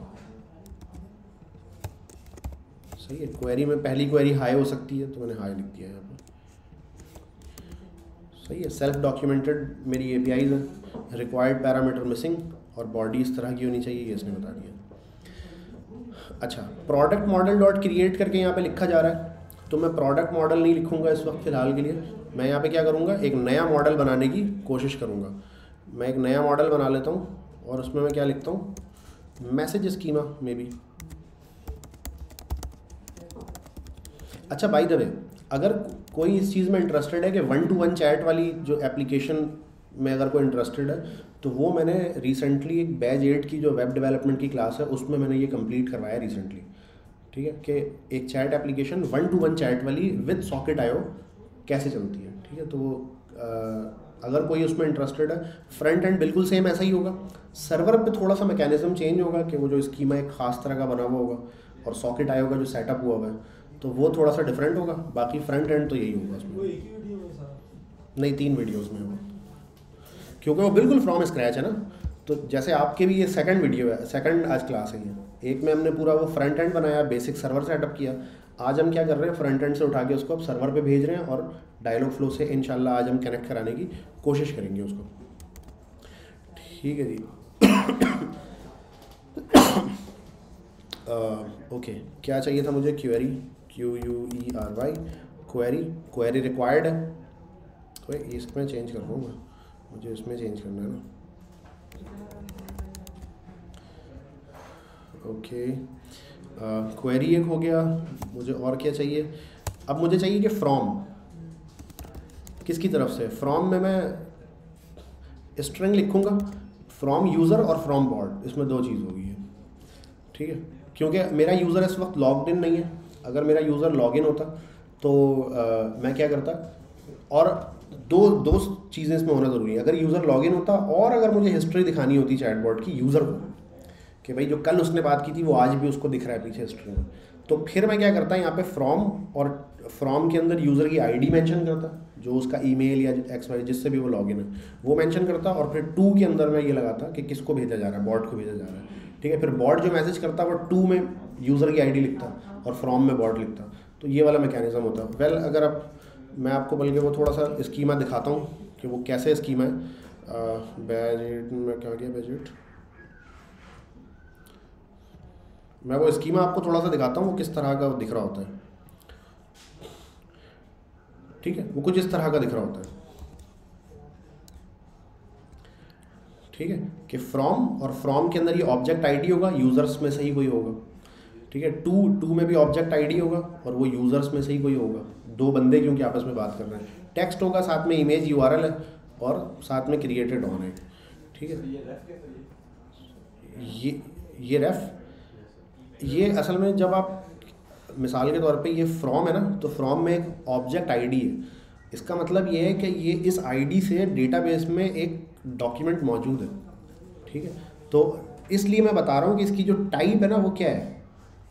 सही है क्वेरी में पहली क्वेरी हाई हो सकती है तो मैंने हाई लिख दिया है यहाँ पर। सही है सेल्फ डॉक्यूमेंटेड मेरी ए है रिक्वायर्ड पैरामीटर मिसिंग और बॉडी इस तरह की होनी चाहिए, ये इसने बता दिया। अच्छा प्रोडक्ट मॉडल डॉट क्रिएट करके यहाँ पे लिखा जा रहा है तो मैं प्रोडक्ट मॉडल नहीं लिखूँगा इस वक्त फ़िलहाल के लिए। मैं यहाँ पे क्या करूँगा, एक नया मॉडल बनाने की कोशिश करूँगा। मैं एक नया मॉडल बना लेता हूँ और उसमें मैं क्या लिखता हूँ? मैसेज स्कीमा मे बी अच्छा बाई द वे अगर कोई इस चीज़ में इंटरेस्टेड है कि वन टू वन चैट वाली जो एप्लीकेशन में अगर कोई इंटरेस्टेड है तो वो मैंने रिसेंटली एक बैज एट की जो वेब डेवलपमेंट की क्लास है, उसमें मैंने ये कंप्लीट करवाया रिसेंटली ठीक है? कि एक chat application one to one chat वाली विद सॉकेट आयो कैसे चलती है? ठीक है? तो वो अगर कोई उसमें इंटरेस्टेड है फ्रंट एंड बिल्कुल सेम ऐसा ही होगा। सर्वर पे थोड़ा सा मैकेनिज्म चेंज होगा कि वो जो स्कीमा एक ख़ास तरह का बना हुआ होगा, और सॉकेट आयो का जो सेटअप हुआ हुआ है तो वो थोड़ा सा डिफरेंट होगा बाकी फ्रंट एंड तो यही होगा उसमें। नहीं तीन वीडियोज़ में होगा। क्योंकि वो बिल्कुल फ्रॉम स्क्रैच है ना तो जैसे आपके भी ये सेकंड वीडियो है सेकंड आज क्लास है ये। एक में हमने पूरा वो फ्रंट एंड बनाया बेसिक सर्वर सेटअप किया। आज हम क्या कर रहे हैं फ्रंट एंड से उठा के उसको अब सर्वर पे भेज रहे हैं और डायलॉग फ्लो से इनशाला आज हम कनेक्ट कराने की कोशिश करेंगे उसको। ठीक है जी। ओके uh, क्या चाहिए था मुझे? Query Q U E R Y query query required है कोई इसमें चेंज कर दूँगा मुझे इसमें चेंज करना है ना? ओके क्वेरी एक हो गया। मुझे और क्या चाहिए? अब मुझे चाहिए कि फ्रॉम किसकी तरफ़ से? फ्रॉम में मैं स्ट्रिंग लिखूँगा। फ्रॉम यूज़र और फ्रॉम बॉट इसमें दो चीज़ होगी। ठीक है? क्योंकि मेरा यूज़र इस वक्त लॉग इन नहीं है। अगर मेरा यूज़र लॉग इन होता तो आ, मैं क्या करता और दो दो चीज़ें इसमें होना ज़रूरी है। अगर यूज़र लॉग इन होता और अगर मुझे हिस्ट्री दिखानी होती चैटबॉट की यूज़र को कि भाई जो कल उसने बात की थी वो आज भी उसको दिख रहा है पीछे हिस्ट्री में तो फिर मैं क्या करता यहाँ पे फ्रॉम और फ्रॉम के अंदर यूज़र की आईडी मेंशन करता जो उसका ईमेल या एक्स वाई जिससे भी वो लॉगिन है वो मेंशन करता और फिर टू के अंदर मैं ये लगाता कि किसको भेजा जा रहा है बॉट को भेजा जा रहा है। ठीक है फिर बॉट जो मैसेज करता वो टू में यूज़र की आईडी लिखता और फ्रॉम में बॉट लिखता। तो ये वाला मैकेनिज्म होता। है वेल अगर आप, मैं आपको बल्कि वो थोड़ा सा स्कीमा दिखाता हूँ कि वो कैसे स्कीमा है। बजट में क्या गया बजट मैं वो स्कीमा आपको थोड़ा सा दिखाता हूँ, वो किस तरह का दिख रहा होता है। ठीक है? वो कुछ इस तरह का दिख रहा होता है। ठीक है? कि फ्रॉम और फ्रॉम के अंदर ये ऑब्जेक्ट आईडी होगा यूज़र्स में से ही कोई होगा। ठीक है? टू टू में भी ऑब्जेक्ट आईडी होगा और वो यूज़र्स में से ही कोई होगा। दो बंदे क्योंकि आपस में बात कर रहे हैं। टेक्स्ट होगा साथ में इमेज यू है और साथ में क्रिएटेड ऑन है ठीक है? ये ये रेफ ये असल में जब आप मिसाल के तौर पे ये फ्रॉम है ना तो फ्रॉम में एक ऑब्जेक्ट आईडी है। इसका मतलब ये है कि ये इस आईडी से डेटाबेस में एक डॉक्यूमेंट मौजूद है। ठीक है? तो इसलिए मैं बता रहा हूँ कि इसकी जो टाइप है ना वो क्या है?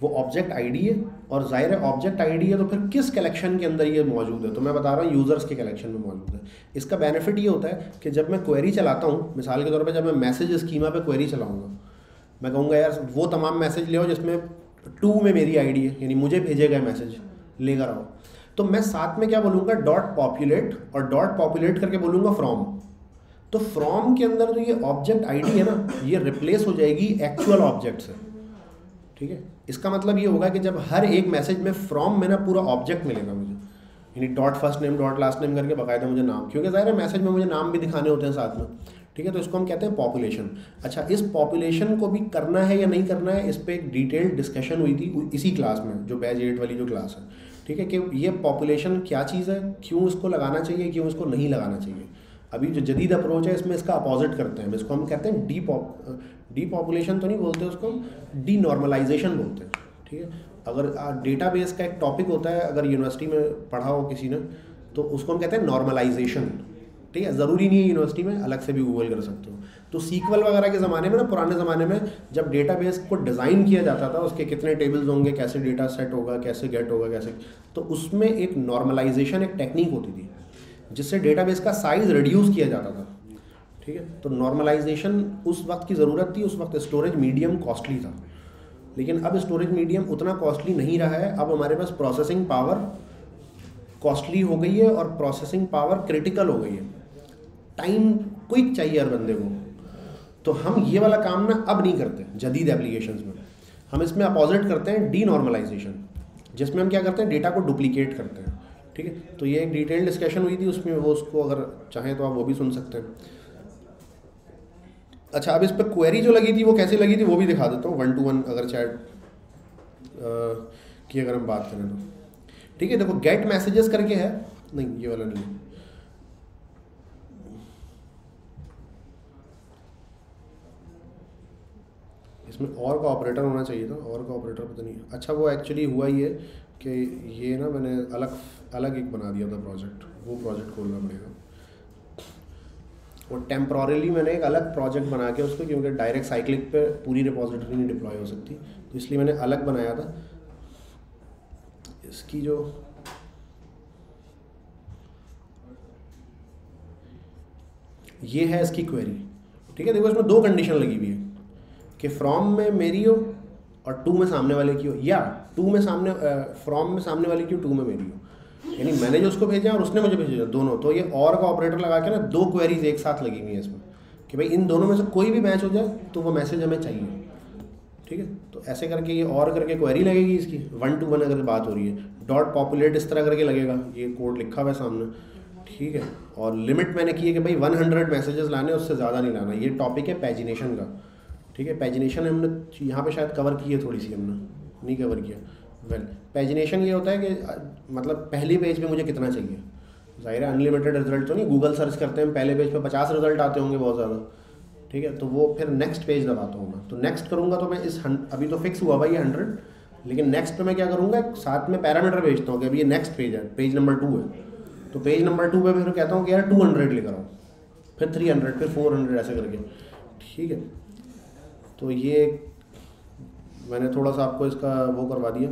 वो ऑब्जेक्ट आईडी है और ज़ाहिर है ऑब्जेक्ट आईडी है तो फिर किस कलेक्शन के अंदर ये मौजूद है? तो मैं बता रहा हूँ यूज़र्स के कलेक्शन में मौजूद है। इसका बेनिफिट ये होता है कि जब मैं क्वेरी चलाता हूँ, मिसाल के तौर पर जब मैं मैसेज स्कीमा पर क्वेरी चलाऊँगा, मैं कहूँगा, यार, वो तमाम मैसेज ले जिसमें टू में मेरी आईडी है, यानी मुझे भेजे गए मैसेज लेकर आओ। तो मैं साथ में क्या बोलूँगा? डॉट पॉपुलेट और डॉट पॉपुलेट करके बोलूँगा फ्रॉम तो फ्रॉम के अंदर जो ये ऑब्जेक्ट आईडी है ना, ये रिप्लेस हो जाएगी एक्चुअल ऑब्जेक्ट से। ठीक है? इसका मतलब ये होगा कि जब हर एक मैसेज में फ्रॉम में ना पूरा ऑब्जेक्ट मिलेगा मुझे। यानी dot first name dot last name करके बकायदा मुझे नाम। क्योंकि ज़ाहिर है मैसेज में मुझे नाम भी दिखाने होते हैं साथ में। ठीक है तो इसको हम कहते हैं पॉपुलेशन अच्छा इस पॉपुलेशन को भी करना है या नहीं करना है, इस पर एक डिटेल्ड डिस्कशन हुई थी इसी क्लास में, जो बैच एट वाली जो क्लास है। ठीक है, कि ये पॉपुलेशन क्या चीज़ है, क्यों इसको लगाना चाहिए, क्यों इसको नहीं लगाना चाहिए। अभी जो जदीद अप्रोच है, इसमें इसका अपोजिट करते हैं। इसको हम कहते हैं डी डी पॉपुलेशन तो नहीं बोलते उसको डी नॉर्मलाइजेशन बोलते हैं, ठीक है? अगर डेटा बेस का एक टॉपिक होता है, अगर यूनिवर्सिटी में पढ़ा हो किसी ने तो उसको हम कहते हैं नॉर्मलाइजेशन ठीक है? ज़रूरी नहीं है यूनिवर्सिटी में अलग से भी गूगल कर सकते हो। तो सीक्वल वगैरह के ज़माने में ना, पुराने ज़माने में जब डेटाबेस को डिज़ाइन किया जाता था, उसके कितने टेबल्स होंगे, कैसे डेटा सेट होगा, कैसे गेट होगा, कैसे तो उसमें एक नॉर्मलाइजेशन एक टेक्निक होती थी, जिससे डेटाबेस का साइज़ रिड्यूस किया जाता था। ठीक है? तो नॉर्मलाइजेशन उस वक्त की ज़रूरत थी, उस वक्त स्टोरेज मीडियम कॉस्टली था। लेकिन अब स्टोरेज मीडियम उतना कॉस्टली नहीं रहा है। अब हमारे पास प्रोसेसिंग पावर कॉस्टली हो गई है और प्रोसेसिंग पावर क्रिटिकल हो गई है। टाइम क्विक चाहिए हर बंदे को। तो हम ये वाला काम ना अब नहीं करते जदीद एप्लीकेशन में। हम इसमें अपोजिट करते हैं डी नॉर्मलाइजेशन जिसमें हम क्या करते हैं डेटा को डुप्लीकेट करते हैं। ठीक है? तो ये एक डिटेल डिस्कशन हुई थी, उसमें वो उसको अगर चाहें तो आप वो भी सुन सकते हैं। अच्छा अब इस पर क्वेरी जो लगी थी, वो कैसी लगी थी, वो भी दिखा देता हूँ वन टू वन अगर चैट की अगर हम बात करें तो। ठीक है, देखो गेट मैसेजेस करके है। नहीं, ये वाला नहीं। इसमें और का ऑपरेटर होना चाहिए था, और का ऑपरेटर पता नहीं। अच्छा वो एक्चुअली हुआ है कि ये ना मैंने अलग अलग एक बना दिया था प्रोजेक्ट वो प्रोजेक्ट खोलना पड़ेगा। और टेम्प्रली मैंने एक अलग प्रोजेक्ट बना के उसको, क्योंकि डायरेक्ट साइक्लिक पे पूरी रिपोजिटरी नहीं डिप्लॉय हो सकती तो इसलिए मैंने अलग बनाया था। इसकी जो ये है इसकी क्वेरी ठीक है? देखो, इसमें दो कंडीशन लगी हुई है, कि फ्रॉम में मेरी हो और टू में सामने वाले की हो, या टू में सामने फ्रॉम में सामने वाले की हो टू में मेरी हो। यानी मैंने जो उसको भेजा और उसने मुझे भेजा दोनों। तो ये और का ऑपरेटर लगा के ना दो क्वेरीज एक साथ लगी हुई है इसमें कि भाई इन दोनों में से कोई भी मैच हो जाए तो वो मैसेज हमें चाहिए। ठीक है? तो ऐसे करके ये और करके क्वेरी लगेगी इसकी। वन टू वन अगर बात हो रही है। डॉट पॉपुलेट इस तरह करके लगेगा। ये कोड लिखा हुआ है सामने। ठीक है? और लिमिट मैंने की है कि भाई वन हंड्रेड मैसेजेस लाने उससे ज़्यादा नहीं लाना। ये टॉपिक है पैजिनेशन का। ठीक है? पैजिनेशन हमने यहाँ पे शायद कवर की है थोड़ी सी हमने। नहीं कवर किया। वेल पैजिनेशन ये होता है कि मतलब पहली पेज पे मुझे कितना चाहिए? ज़ाहिर है अनलिमिटेड रिज़ल्ट तो नहीं गूगल सर्च करते हैं, पहले पेज पे पचास रिज़ल्ट आते होंगे बहुत ज़्यादा। ठीक है? तो वो फिर नेक्स्ट पेज दबाता हूँ मैं। तो नेक्स्ट करूँगा तो मैं इस अभी तो फिक्स हुआ भाई हंड्रेड लेकिन नेक्स्ट पे मैं क्या करूँगा, साथ में पैरामीटर भेजता हूँ कि अभी ये नेक्स्ट पेज है पेज नंबर टू है। तो पेज नंबर टू पे फिर कहता हूँ कि यार टू हंड्रेड लेकर आऊँ फिर थ्री हंड्रेड फिर फोर हंड्रेड ऐसे करके। ठीक है? तो ये मैंने थोड़ा सा आपको इसका वो करवा दिया।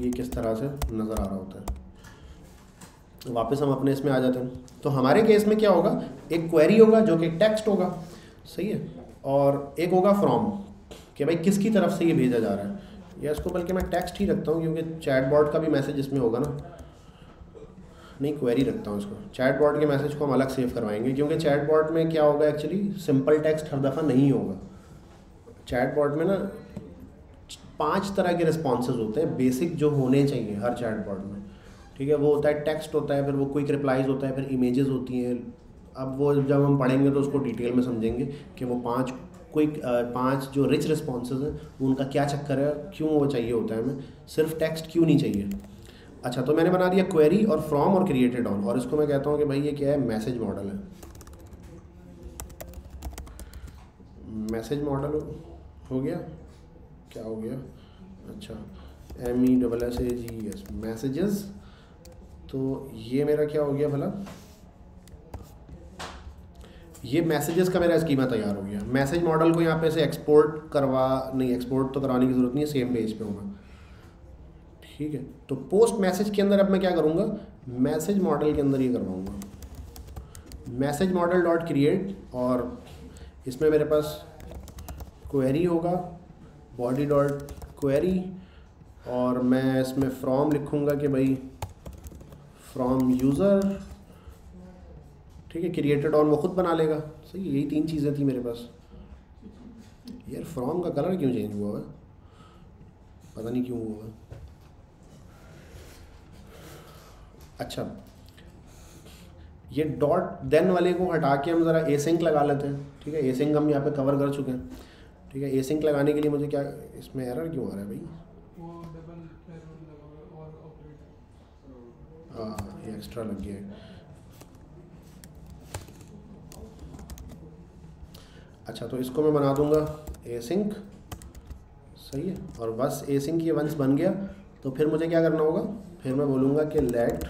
ये किस तरह से नज़र आ रहा होता है। वापस हम अपने इसमें आ जाते हैं। तो हमारे केस में क्या होगा? एक क्वेरी होगा जो कि टेक्स्ट होगा। सही है? और एक होगा फ्रॉम कि भाई किसकी तरफ़ से ये भेजा जा रहा है? या इसको बल्कि मैं टेक्स्ट ही रखता हूँ, क्योंकि चैट बॉर्ड का भी मैसेज इसमें होगा ना। नहीं क्वेरी रखता हूँ इसको। चैट बॉर्ड के मैसेज को हम अलग सेव करवाएँगे, क्योंकि चैट बॉर्ड में क्या होगा एक्चुअली सिंपल टेक्स्ट हर दफ़ा नहीं होगा। चैट बॉर्ड में ना पाँच तरह के रिस्पॉन्सेज होते हैं बेसिक जो होने चाहिए हर चैट बॉर्ड में। ठीक है, वो होता है टेक्स्ट होता है, फिर वो क्विक रिप्लाइज होता है, फिर इमेजेस होती हैं। अब वो जब हम पढ़ेंगे तो उसको डिटेल में समझेंगे कि वो पाँच क्विक पाँच जो रिच रिस्पॉन्सेज हैं उनका क्या चक्कर है, क्यों वो चाहिए होता है हमें। सिर्फ़ टेक्स्ट क्यों नहीं चाहिए? अच्छा तो मैंने बना दिया क्वेरी और फ्रॉम और क्रिएटेड ऑन और इसको मैं कहता हूँ कि भाई ये क्या है? मैसेज मॉडल है। मैसेज मॉडल हो गया? क्या हो गया? अच्छा M E double S A G S messages तो ये मेरा क्या हो गया भला? ये मैसेजेस का मेरा स्कीमा तैयार हो गया। मैसेज मॉडल को यहाँ पे से एक्सपोर्ट करवा, नहीं एक्सपोर्ट तो कराने की ज़रूरत नहीं है सेम पेज पे हूँ ठीक है तो पोस्ट मैसेज के अंदर अब मैं क्या करूँगा? मैसेज मॉडल के अंदर ये करवाऊँगा। मैसेज मॉडल डॉट क्रिएट और इसमें मेरे पास क्वेरी होगा। बॉडी डॉट क्वेरी और मैं इसमें फ्रॉम लिखूँगा कि भाई फ्रॉम यूज़र ठीक है क्रिएटेड ऑन वो खुद बना लेगा। सही, यही तीन चीज़ें थी मेरे पास। यार फ्रॉम का कलर क्यों चेंज हुआ है? पता नहीं क्यों हुआ अच्छा ये डॉट देन वाले को हटा के हम ज़रा ए सिंक लगा लेते हैं। ठीक है ए सिंक हम यहाँ पे कवर कर चुके हैं। ठीक है ए सिंक लगाने के लिए मुझे क्या इसमें एरर क्यों आ रहा है भाई? हाँ ये एक्स्ट्रा लग गया है। अच्छा तो इसको मैं बना दूँगा ए सिंक सही है और बस ए सिंक ये वंस बन गया तो फिर मुझे क्या करना होगा? फिर मैं बोलूँगा कि लेट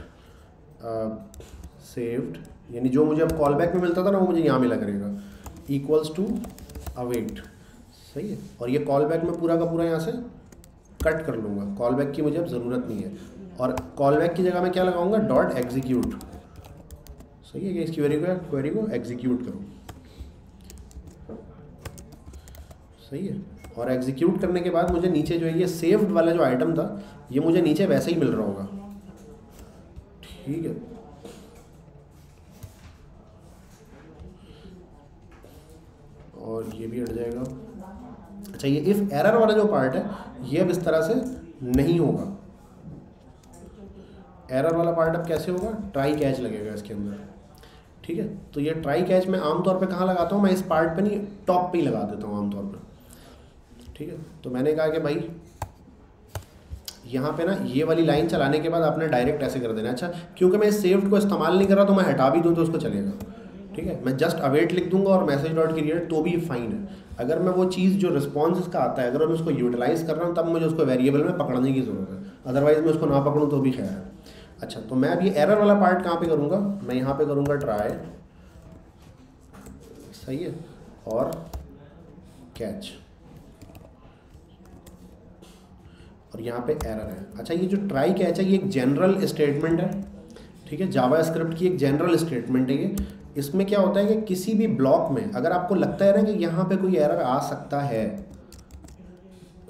सेव्ड यानी जो मुझे अब कॉल बैक में मिलता था ना वो मुझे यहाँ मिला करेगा। इक्वल्स टू अवेट सही है। और ये कॉल बैक में पूरा का पूरा यहाँ से कट कर लूँगा। कॉल बैक की मुझे अब ज़रूरत नहीं है। और कॉल बैक की जगह मैं क्या लगाऊँगा? डॉट एग्जीक्यूट सही है कि इस क्वेरी को? क्वेरी को एग्जीक्यूट करूँ। सही है। और एग्जीक्यूट करने के बाद मुझे नीचे जो है, ये सेव्ड वाला जो आइटम था, ये मुझे नीचे वैसे ही मिल रहा होगा। ठीक है। और ये भी हट जाएगा। ये इफ़ एरर वाला जो पार्ट है, ये अब इस तरह से नहीं होगा। एरर वाला पार्ट अब कैसे होगा? ट्राई कैच लगेगा इसके अंदर। ठीक है? तो ये ट्राई कैच मैं आमतौर पे कहाँ लगाता हूँ? मैं इस पार्ट पे नहीं टॉप पे ही लगा देता हूँ आमतौर पे। ठीक है? तो मैंने कहा कि भाई, यहाँ पे ना ये वाली लाइन चलाने के बाद आपने डायरेक्ट ऐसे कर देना अच्छा क्योंकि मैं इस सेव्ड को इस्तेमाल नहीं कर रहा तो मैं हटा भी दूँ तो उसको चलेगा। ठीक है? मैं जस्ट अवेट लिख दूँगा और मैसेज डॉट क्रिएट तो भी फाइन है। अगर मैं वो चीज़ जो रिस्पॉन्स इसका आता है, अगर मैं उसको यूटिलाइज़ कर रहा हूँ, तब मुझे उसको वेरिएबल में पकड़ने की ज़रूरत है। अदरवाइज़ मैं उसको ना पकड़ूँ तो भी खैर। है अच्छा तो मैं अब ये एरर वाला पार्ट कहाँ पे करूँगा? मैं यहाँ पे करूँगा ट्राई सही है? और कैच और यहाँ पे एरर है। अच्छा ये जो ट्राई कैच है, ये एक जनरल स्टेटमेंट है। ठीक है? जावा स्क्रिप्ट की एक जनरल स्टेटमेंट है ये। इसमें क्या होता है कि किसी भी ब्लॉक में अगर आपको लगता है ना कि यहाँ पे कोई एरर आ सकता है,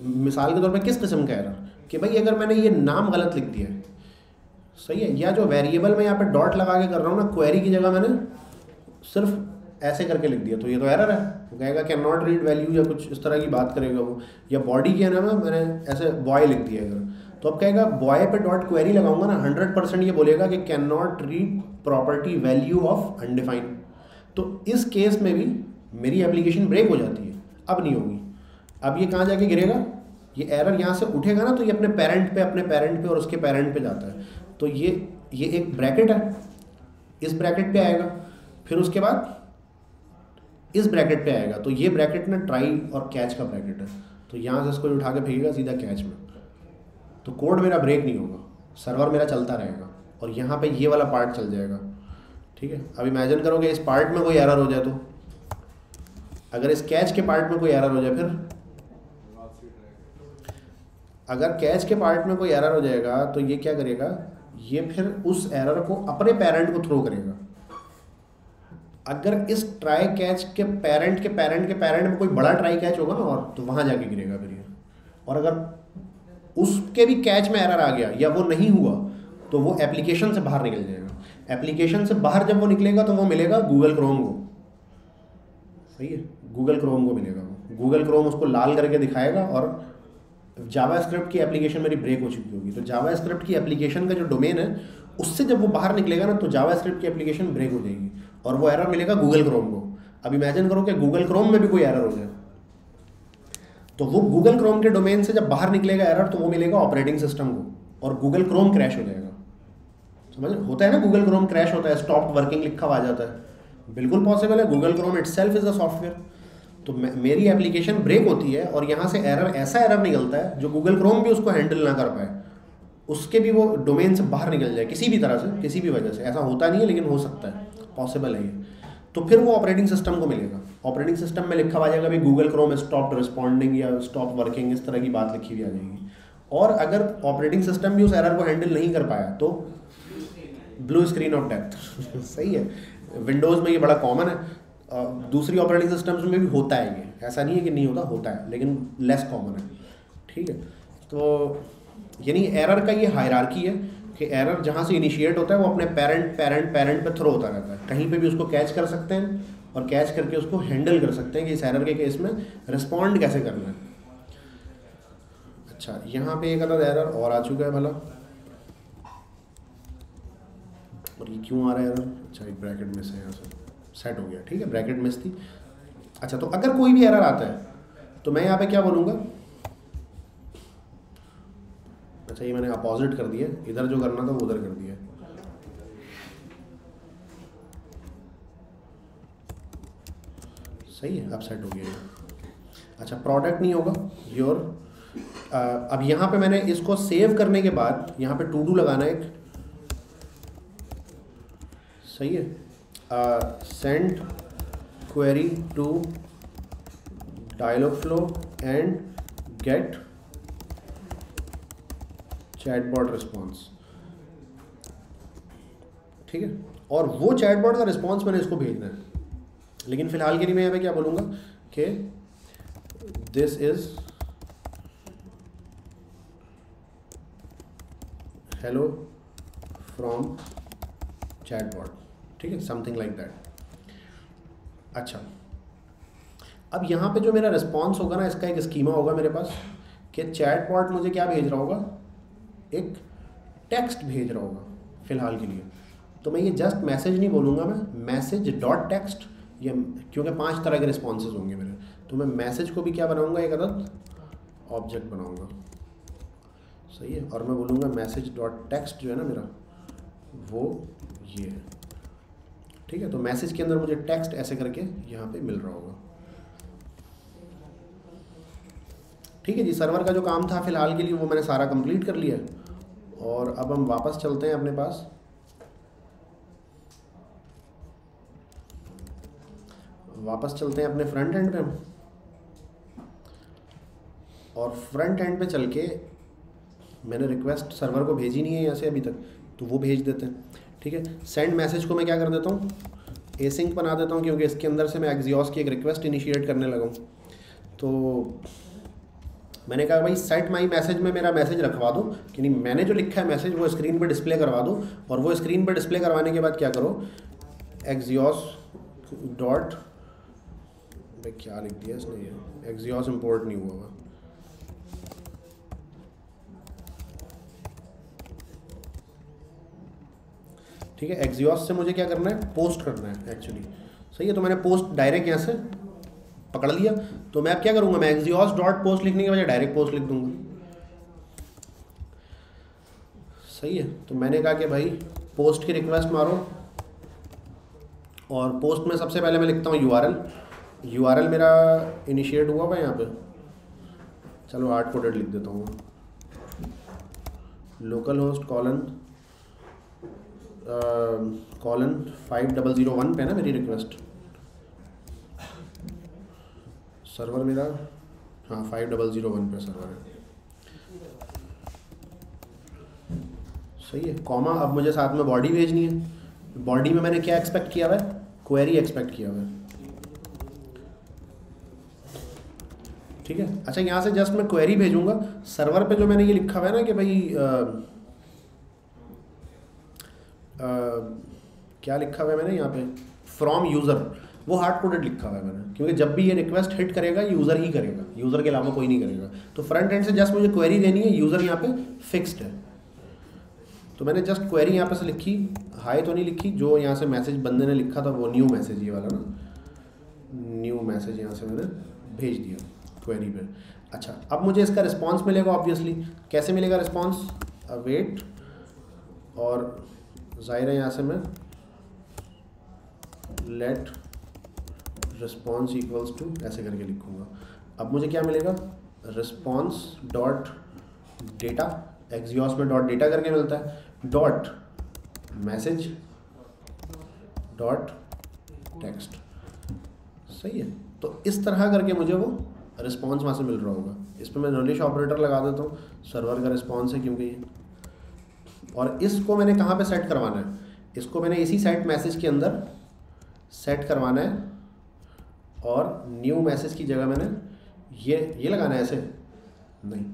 मिसाल के तौर पे किस किस्म का एरर? कि भाई अगर मैंने ये नाम गलत लिख दिया है, सही है? या जो वेरिएबल में यहाँ पे डॉट लगा के कर रहा हूँ ना क्वेरी की जगह मैंने सिर्फ़ ऐसे करके लिख दिया तो ये तो एरर है। वो कहेगा कैन नॉट रीड वैल्यू या कुछ इस तरह की बात करेगा वो। या बॉडी के नाम है मैंने ऐसे बॉय लिख दिया अगर तो अब कहेगा बॉय पे डॉट क्वेरी लगाऊँगा ना हंड्रेड परसेंट ये बोलेगा कि can not read property value of undefined तो इस केस में भी मेरी एप्लीकेशन ब्रेक हो जाती है। अब नहीं होगी। अब ये कहाँ जाके गिरेगा? ये एरर यहाँ से उठेगा ना तो ये अपने पेरेंट पे, अपने पेरेंट पे और उसके पेरेंट पे जाता है। तो ये ये एक ब्रैकेट है। इस ब्रैकेट पे आएगा। फिर उसके बाद इस ब्रैकेट पे आएगा। तो ये ब्रैकेट ना ट्राई और कैच का ब्रैकेट है। तो यहाँ से इसको उठा के फेंकेगा सीधा कैच में। तो कोड मेरा ब्रेक नहीं होगा। सर्वर मेरा चलता रहेगा और यहाँ पे ये वाला पार्ट चल जाएगा। ठीक है? अब इमेजिन करोगे इस पार्ट में कोई एरर हो जाए तो। अगर इस कैच के पार्ट में कोई एरर हो जाए फिर? अगर कैच के पार्ट में कोई एरर हो जाएगा तो ये क्या करेगा? ये फिर उस एरर को अपने पेरेंट को थ्रो करेगा। अगर इस ट्राई कैच के पेरेंट के पेरेंट के पेरेंट में कोई बड़ा ट्राई कैच होगा ना और तो वहाँ जाके गिरेगा फिर ये। और अगर उसके भी कैच में एरर आ गया, या वो नहीं हुआ तो वो एप्लीकेशन से बाहर निकल जाएगा। एप्लीकेशन से बाहर जब वो निकलेगा तो वो मिलेगा गूगल क्रोम को। सही है? गूगल क्रोम को मिलेगा वो। गूगल क्रोम उसको लाल करके दिखाएगा और जावा स्क्रिप्ट की एप्लीकेशन मेरी ब्रेक हो चुकी होगी। तो जावा स्क्रिप्ट की एप्लीकेशन का जो डोमेन है, उससे जब वो बाहर निकलेगा ना तो जावा स्क्रिप्ट की एप्लीकेशन ब्रेक हो जाएगी और वो एरर मिलेगा गूगल क्रोम को। अब इमेजिन करो कि गूगल क्रोम में भी कोई एरर हो जाए। तो वो गूगल क्रोम के डोमेन से जब बाहर निकलेगा एरर तो वो मिलेगा ऑपरेटिंग सिस्टम को और गूगल क्रोम क्रैश हो जाएगा। समझ? होता है ना गूगल क्रोम क्रैश होता है स्टॉप वर्किंग लिखा हुआ आ जाता है। बिल्कुल पॉसिबल है Google Chrome itself is a software तो मेरी एप्लीकेशन ब्रेक होती है और यहाँ से एरर ऐसा एरर निकलता है जो गूगल क्रोम भी उसको हैंडल ना कर पाए। उसके भी वो डोमेन से बाहर निकल जाए, किसी भी तरह से, किसी भी वजह से। ऐसा होता नहीं है, लेकिन हो सकता है। पॉसिबल है ये। तो फिर वो ऑपरेटिंग सिस्टम को मिलेगा। ऑपरेटिंग सिस्टम में लिखा हुआ जाएगा भाई गूगल क्रोम स्टॉप रिस्पॉन्डिंग या स्टॉप वर्किंग इस तरह की बात लिखी हुई आ जाएगी। और अगर ऑपरेटिंग सिस्टम भी उस एरर को हैंडल नहीं कर पाया तो ब्लू स्क्रीन ऑफ़ डेथ सही है। विंडोज़ में ये बड़ा कॉमन है। दूसरी ऑपरेटिंग सिस्टम्स में भी होता है ये। ऐसा नहीं है कि नहीं होता होता है, लेकिन लेस कॉमन है। ठीक है। तो यानी एरर का ये हायरार्की है कि एरर जहाँ से इनिशिएट होता है, वो अपने पेरेंट पेरेंट पेरेंट पे थ्रो होता रहता है। कहीं पे भी उसको कैच कर सकते हैं। और कैच करके उसको हैंडल कर सकते हैं कि इस एरर के केस में रिस्पॉन्ड कैसे करना है। अच्छा यहाँ पे एक अलग एरर और आ चुका है भला। और ये क्यों आ रहा है एरर अच्छा एक ब्रैकेट मिस है यहाँ से। सेट हो गया, ठीक है ब्रैकेट मिस थी। अच्छा तो अगर कोई भी एरर आता है तो मैं यहाँ पे क्या बोलूँगा? अच्छा ये मैंने अपोजिट कर दिया, इधर जो करना था वो उधर कर दिया। सही है अब सेट हो गया अच्छा प्रोडक्ट नहीं होगा योर अब यहाँ पे मैंने इसको सेव करने के बाद यहाँ पे टू डू लगाना एक। सही है? Send query to Dialogflow and get chatbot response ठीक है? और वो चैटबॉट का रिस्पॉन्स मैंने इसको भेजना है। लेकिन फ़िलहाल के लिए मैं यहाँ पे क्या बोलूँगा कि this is hello from chat chatbot ठीक है? समथिंग लाइक दैट अच्छा। अब यहाँ पे जो मेरा रिस्पॉन्स होगा ना, इसका एक स्कीमा होगा मेरे पास कि चैट चैटबॉट मुझे क्या भेज रहा होगा? एक टेक्स्ट भेज रहा होगा फ़िलहाल के लिए। तो मैं ये जस्ट मैसेज नहीं बोलूँगा मैं मैसेज डॉट टेक्स्ट या क्योंकि पाँच तरह के रिस्पॉन्सेज होंगे मेरे। तो मैं मैसेज को भी क्या बनाऊँगा? एक अलग ऑब्जेक्ट बनाऊँगा। सही है? और मैं बोलूँगा मैसेज डॉट टेक्स्ट जो है ना मेरा, वो ये है। ठीक है? तो मैसेज के अंदर मुझे टेक्स्ट ऐसे करके यहाँ पे मिल रहा होगा। ठीक है जी सर्वर का जो काम था फ़िलहाल के लिए, वो मैंने सारा कंप्लीट कर लिया और अब हम वापस चलते हैं अपने पास। वापस चलते हैं अपने फ्रंट एंड पे। हम और फ्रंट एंड पे चल के मैंने रिक्वेस्ट सर्वर को भेजी नहीं है यहाँ से अभी तक तो वो भेज देते हैं, ठीक है? सेंड मैसेज को मैं क्या कर देता हूँ? एसिंक बना देता हूँ, क्योंकि इसके अंदर से मैं एक्जियोस की एक रिक्वेस्ट इनिशिएट करने लगा तो मैंने कहा, भाई सेट माई मैसेज में मेरा मैसेज रखवा दो। कि नहीं, मैंने जो लिखा है मैसेज वो स्क्रीन पर डिस्प्ले करवा दो। और वो स्क्रीन पर डिस्प्ले करवाने के बाद क्या करो? एक्जियोस डॉट भाई, क्या लिख दिया इसने ये? एक्जियोस इम्पोर्ट नहीं हुआ हुआ। ठीक है एक्जियोस से मुझे क्या करना है? पोस्ट करना है एक्चुअली सही है तो मैंने पोस्ट डायरेक्ट यहाँ से पकड़ लिया। तो मैं अब क्या करूँगा? मैं एक्जियोस डॉट पोस्ट लिखने के बजाय डायरेक्ट पोस्ट लिख दूँगा। सही है तो मैंने कहा कि भाई पोस्ट की रिक्वेस्ट मारो। और पोस्ट में सबसे पहले मैं लिखता हूँ यू यू आर एल मेरा इनिशिएट हुआ हुआ यहाँ पे। चलो हार्ड कोडेड लिख देता हूँ। Localhost colon colon five double zero one पे ना मेरी रिक्वेस्ट सर्वर मेरा हाँ फाइव डबल ज़ीरो वन पे सर्वर है। सही है कॉमा अब मुझे साथ में बॉडी भेजनी है। बॉडी में मैंने क्या एक्सपेक्ट किया हुआ है? क्वेरी एक्सपेक्ट किया हुआ है। ठीक है? अच्छा यहाँ से जस्ट मैं क्वेरी भेजूँगा। सर्वर पे जो मैंने ये लिखा हुआ है ना कि भाई आ, आ, क्या लिखा हुआ है मैंने यहाँ पे? फ्रॉम यूज़र वो हार्ड कोडेड लिखा हुआ है मैंने। क्योंकि जब भी ये रिक्वेस्ट हिट करेगा यूज़र ही करेगा। यूज़र के अलावा कोई नहीं करेगा। तो फ्रंट एंड से जस्ट मुझे क्वेरी देनी है यूज़र यहाँ पे फिक्स्ड है। तो मैंने जस्ट क्वेरी यहाँ पे से लिखी। हाई तो नहीं लिखी जो यहाँ से मैसेज बंदे ने लिखा था वो न्यू मैसेज ये वाला ना। न्यू मैसेज यहाँ से मैंने भेज दिया। क्वेरी पे। अच्छा अब मुझे इसका रिस्पांस मिलेगा ऑब्वियसली कैसे मिलेगा रिस्पांस वेट और ज़ाहिर है यहाँ से मैं लेट रिस्पॉन्स इक्वल्स टू ऐसे करके लिखूँगा। अब मुझे क्या मिलेगा? रिस्पॉन्स डॉट डेटा एक्सियोस में डॉट डेटा करके मिलता है। डॉट मैसेज डॉट टेक्स्ट सही है? तो इस तरह करके मुझे वो रिस्पॉन्स वहाँ से मिल रहा होगा। इस पर मैं नॉलिश ऑपरेटर लगा देता हूँ। सर्वर का रिस्पॉन्स है क्योंकि और इसको मैंने कहाँ पे सेट करवाना है? इसको मैंने इसी सेट मैसेज के अंदर सेट करवाना है। और न्यू मैसेज की जगह मैंने ये ये लगाना है ऐसे। नहीं।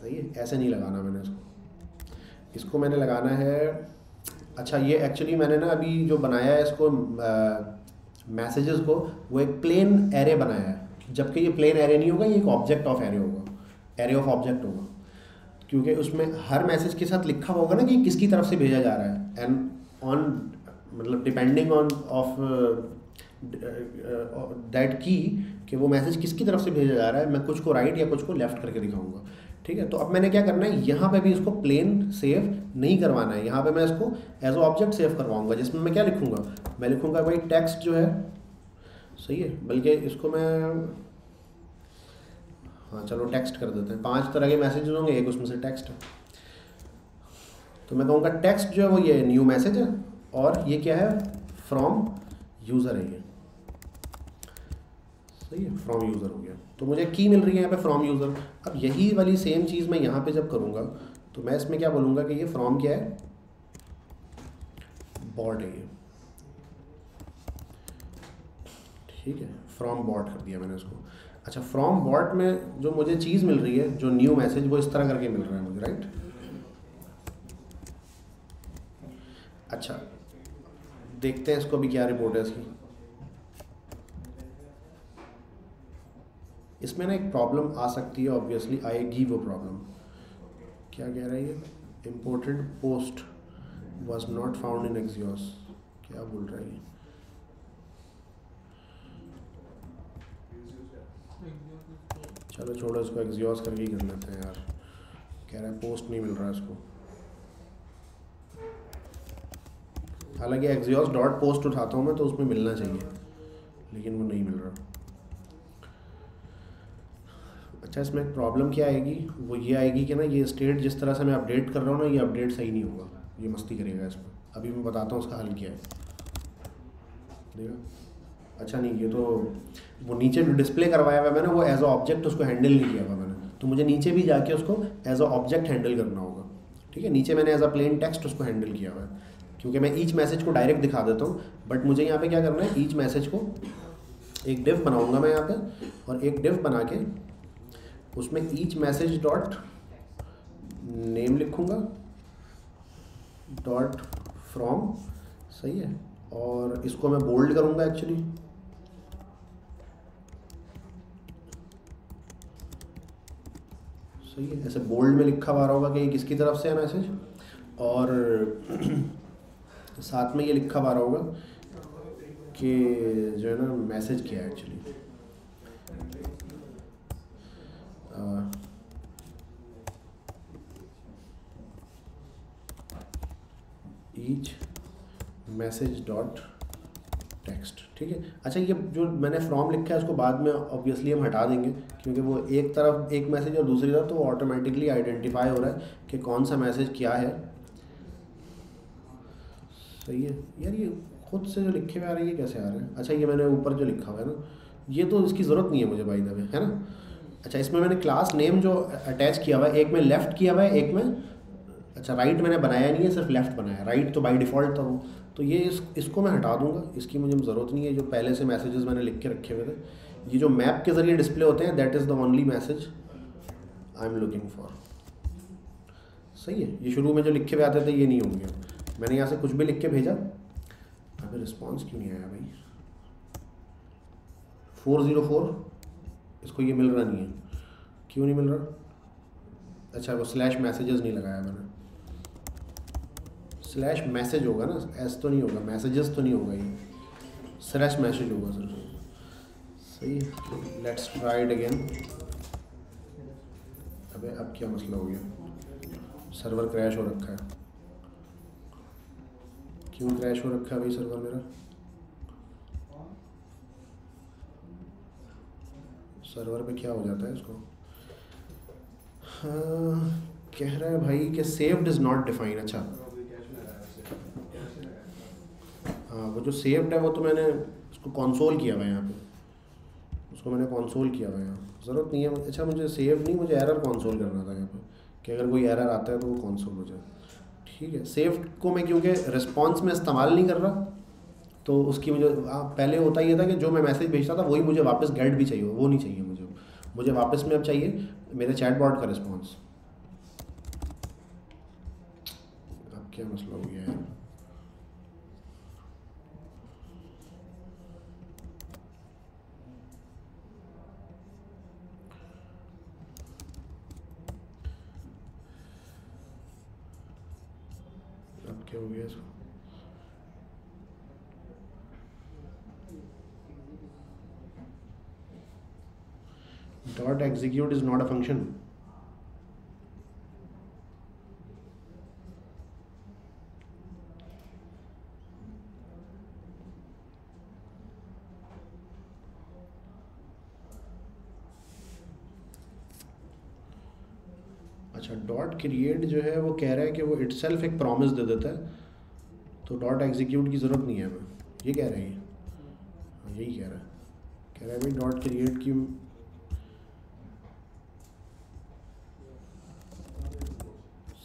सही है? ऐसे नहीं लगाना मैंने इसको। इसको मैंने लगाना है। अच्छा ये एक्चुअली मैंने ना अभी जो बनाया है इसको मैसेजेस को, वो एक प्लेन एरे बनाया है। जबकि ये प्लेन एरे नहीं होगा, ये एक ऑब्जेक्ट ऑफ़ एरे होगा। एरे ऑफ़ ऑब्जेक्ट होगा। क्योंकि उसमें हर मैसेज के साथ लिखा होगा ना कि किसकी तरफ़ से भेजा जा रहा है। एंड ऑन मतलब डिपेंडिंग ऑन ऑफ़ दैट की कि वो मैसेज किसकी तरफ़ से भेजा जा रहा है, मैं कुछ को राइट या कुछ को लेफ़्ट करके दिखाऊँगा। ठीक है? तो अब मैंने क्या करना है? यहाँ पे भी इसको प्लेन सेव नहीं करवाना है। यहाँ पे मैं इसको एज ऑब्जेक्ट सेव करवाऊँगा, जिसमें मैं क्या लिखूँगा? मैं लिखूँगा भाई टेक्स्ट जो है सही है, बल्कि इसको मैं हाँ चलो टेक्स्ट कर देते हैं। पाँच तरह के मैसेज होंगे, एक उसमें से टेक्स्ट है तो मैं कहूँगा टेक्स्ट जो है वो ये न्यू मैसेज है, और ये क्या है? फ्रॉम यूज़र है ये। सही है फ्रॉम यूज़र हो गया। तो मुझे की मिल रही है यहाँ पे फ्रॉम यूज़र अब यही वाली सेम चीज़ मैं यहाँ पे जब करूँगा तो मैं इसमें क्या बोलूँगा कि ये फ्रॉम क्या है? बॉट है ये। ठीक है फ्रॉम बॉट कर दिया मैंने उसको। अच्छा फ्रॉम बॉट में जो मुझे चीज़ मिल रही है, जो न्यू मैसेज वो इस तरह करके मिल रहा है मुझे राइट अच्छा देखते हैं इसको भी क्या रिपोर्ट है इसकी। इसमें ना एक प्रॉब्लम आ सकती है ऑब्वियसली आएगी वो प्रॉब्लम क्या कह रहा है ये? Imported post was not found in Axios क्या बोल रहा है ये? चलो छोड़ो, इसको एक्सियोस करके कर लेते हैं यार। कह रहा है पोस्ट नहीं मिल रहा है इसको। हालाँकि एक्सियोस डॉट पोस्ट उठाता हूँ मैं तो उसमें मिलना चाहिए, लेकिन वो नहीं मिल रहा। अच्छा इसमें प्रॉब्लम क्या आएगी? वो ये आएगी कि ना, ये स्टेट जिस तरह से मैं अपडेट कर रहा हूँ ना, ये अपडेट सही नहीं होगा। ये मस्ती करेगा इसमें। अभी मैं बताता हूँ उसका हल क्या है। देखा? अच्छा नहीं, ये तो वो नीचे जो डिस्प्ले करवाया हुआ मैंने, वो एज अ ऑब्जेक्ट उसको हैंडल नहीं किया हुआ मैंने। तो मुझे नीचे भी जाके उसको एज अ ऑब्जेक्ट हैंडल करना होगा। ठीक है, नीचे मैंने एज अ प्लेन टेक्स्ट उसको हैंडल किया हुआ है। क्योंकि मैं ईच मैसेज को डायरेक्ट दिखा देता हूँ बट मुझे यहाँ पे क्या करना है ईच मैसेज को एक डिव बनाऊँगा मैं यहाँ पे, और एक डिव बना के उसमें ईच मैसेज डॉट नेम लिखूँगा। डॉट फ्रॉम सही है? और इसको मैं बोल्ड करूँगा एक्चुअली सही है। ऐसे बोल्ड में लिखा हुआ होगा कि किसकी तरफ़ से है मैसेज और साथ में ये लिखा हुआ होगा कि जो है ना मैसेज क्या है actually each message dot text, ठीक है? अच्छा ये जो मैंने फ्रॉम लिखा है, उसको बाद में ऑब्वियसली हम हटा देंगे, क्योंकि वो एक तरफ़ एक मैसेज और दूसरी तरफ़ तो वो ऑटोमेटिकली आइडेंटिफाई हो रहा है कि कौन सा मैसेज क्या है। सही है? यार, ये खुद से जो लिखे हुए आ रहे हैं, ये कैसे आ रहे हैं? अच्छा ये मैंने ऊपर जो लिखा हुआ है ना, ये तो इसकी ज़रूरत नहीं है मुझे बाई द है ना? अच्छा इसमें मैंने क्लास नेम जो अटैच किया हुआ है, एक में लेफ़्ट किया हुआ है, एक में अच्छा राइट मैंने बनाया नहीं है, सिर्फ़ लेफ़्ट बनाया राइट तो बाई डिफ़ॉल्ट था वो। तो ये इस, इसको मैं हटा दूँगा। इसकी मुझे ज़रूरत नहीं है। जो पहले से मैसेजेस मैंने लिख के रखे हुए थे, ये जो मैप के ज़रिए डिस्प्ले होते हैं that is the only message I am looking for सही है, ये शुरू में जो लिखे हुए आते थे, ये नहीं होंगे। मैंने यहाँ से कुछ भी लिख के भेजा। अभी रिस्पॉन्स क्यों नहीं आया भाई? फोर ज़ीरो फोर इसको ये मिल रहा नहीं है। क्यों नहीं मिल रहा? अच्छा वो स्लैश मैसेजेस नहीं लगाया मैंने। स्लैश मैसेज होगा ना एस तो नहीं होगा मैसेजेस तो नहीं होगा ये। स्लैश मैसेज होगा सर सही लेट्स ट्राई इट अगेन अबे, अब क्या मसला हो गया? सर्वर क्रैश हो रखा है। क्यों क्रैश हो रखा है भाई सर्वर मेरा? सर्वर पे क्या हो जाता है इसको? हाँ कह रहा है भाई कि सेव्ड इज़ नॉट डिफाइन अच्छा। हाँ वो जो सेव्ड है, वो तो मैंने उसको कंसोल किया हुआ है यहाँ पे। उसको मैंने कंसोल किया हुआ है यहाँ ज़रूरत नहीं है अच्छा मुझे सेव नहीं, मुझे एरर कंसोल करना था यहाँ पे। कि अगर कोई एरर आता है तो वो कंसोल हो जाए। ठीक है सेव्ड को मैं क्योंकि रिस्पॉन्स में इस्तेमाल नहीं कर रहा तो उसकी मुझे पहले होता ये था कि जो मैं मैसेज भेजता था, वही मुझे वापस गेट भी चाहिए, वो नहीं चाहिए मुझे। मुझे वापस में अब चाहिए मेरे चैट का रिस्पॉन्स अब क्या मसला हो गया? show. Dot execute is not a function. Create जो है, वो कह रहा है कि वो इट्सल्फ एक प्रॉमिस दे देता है। तो डॉट एग्जीक्यूट की ज़रूरत नहीं है हमें। ये कह रहा हैं। हाँ यही कह रहा है। कह रहा है भाई डॉट क्रिएट की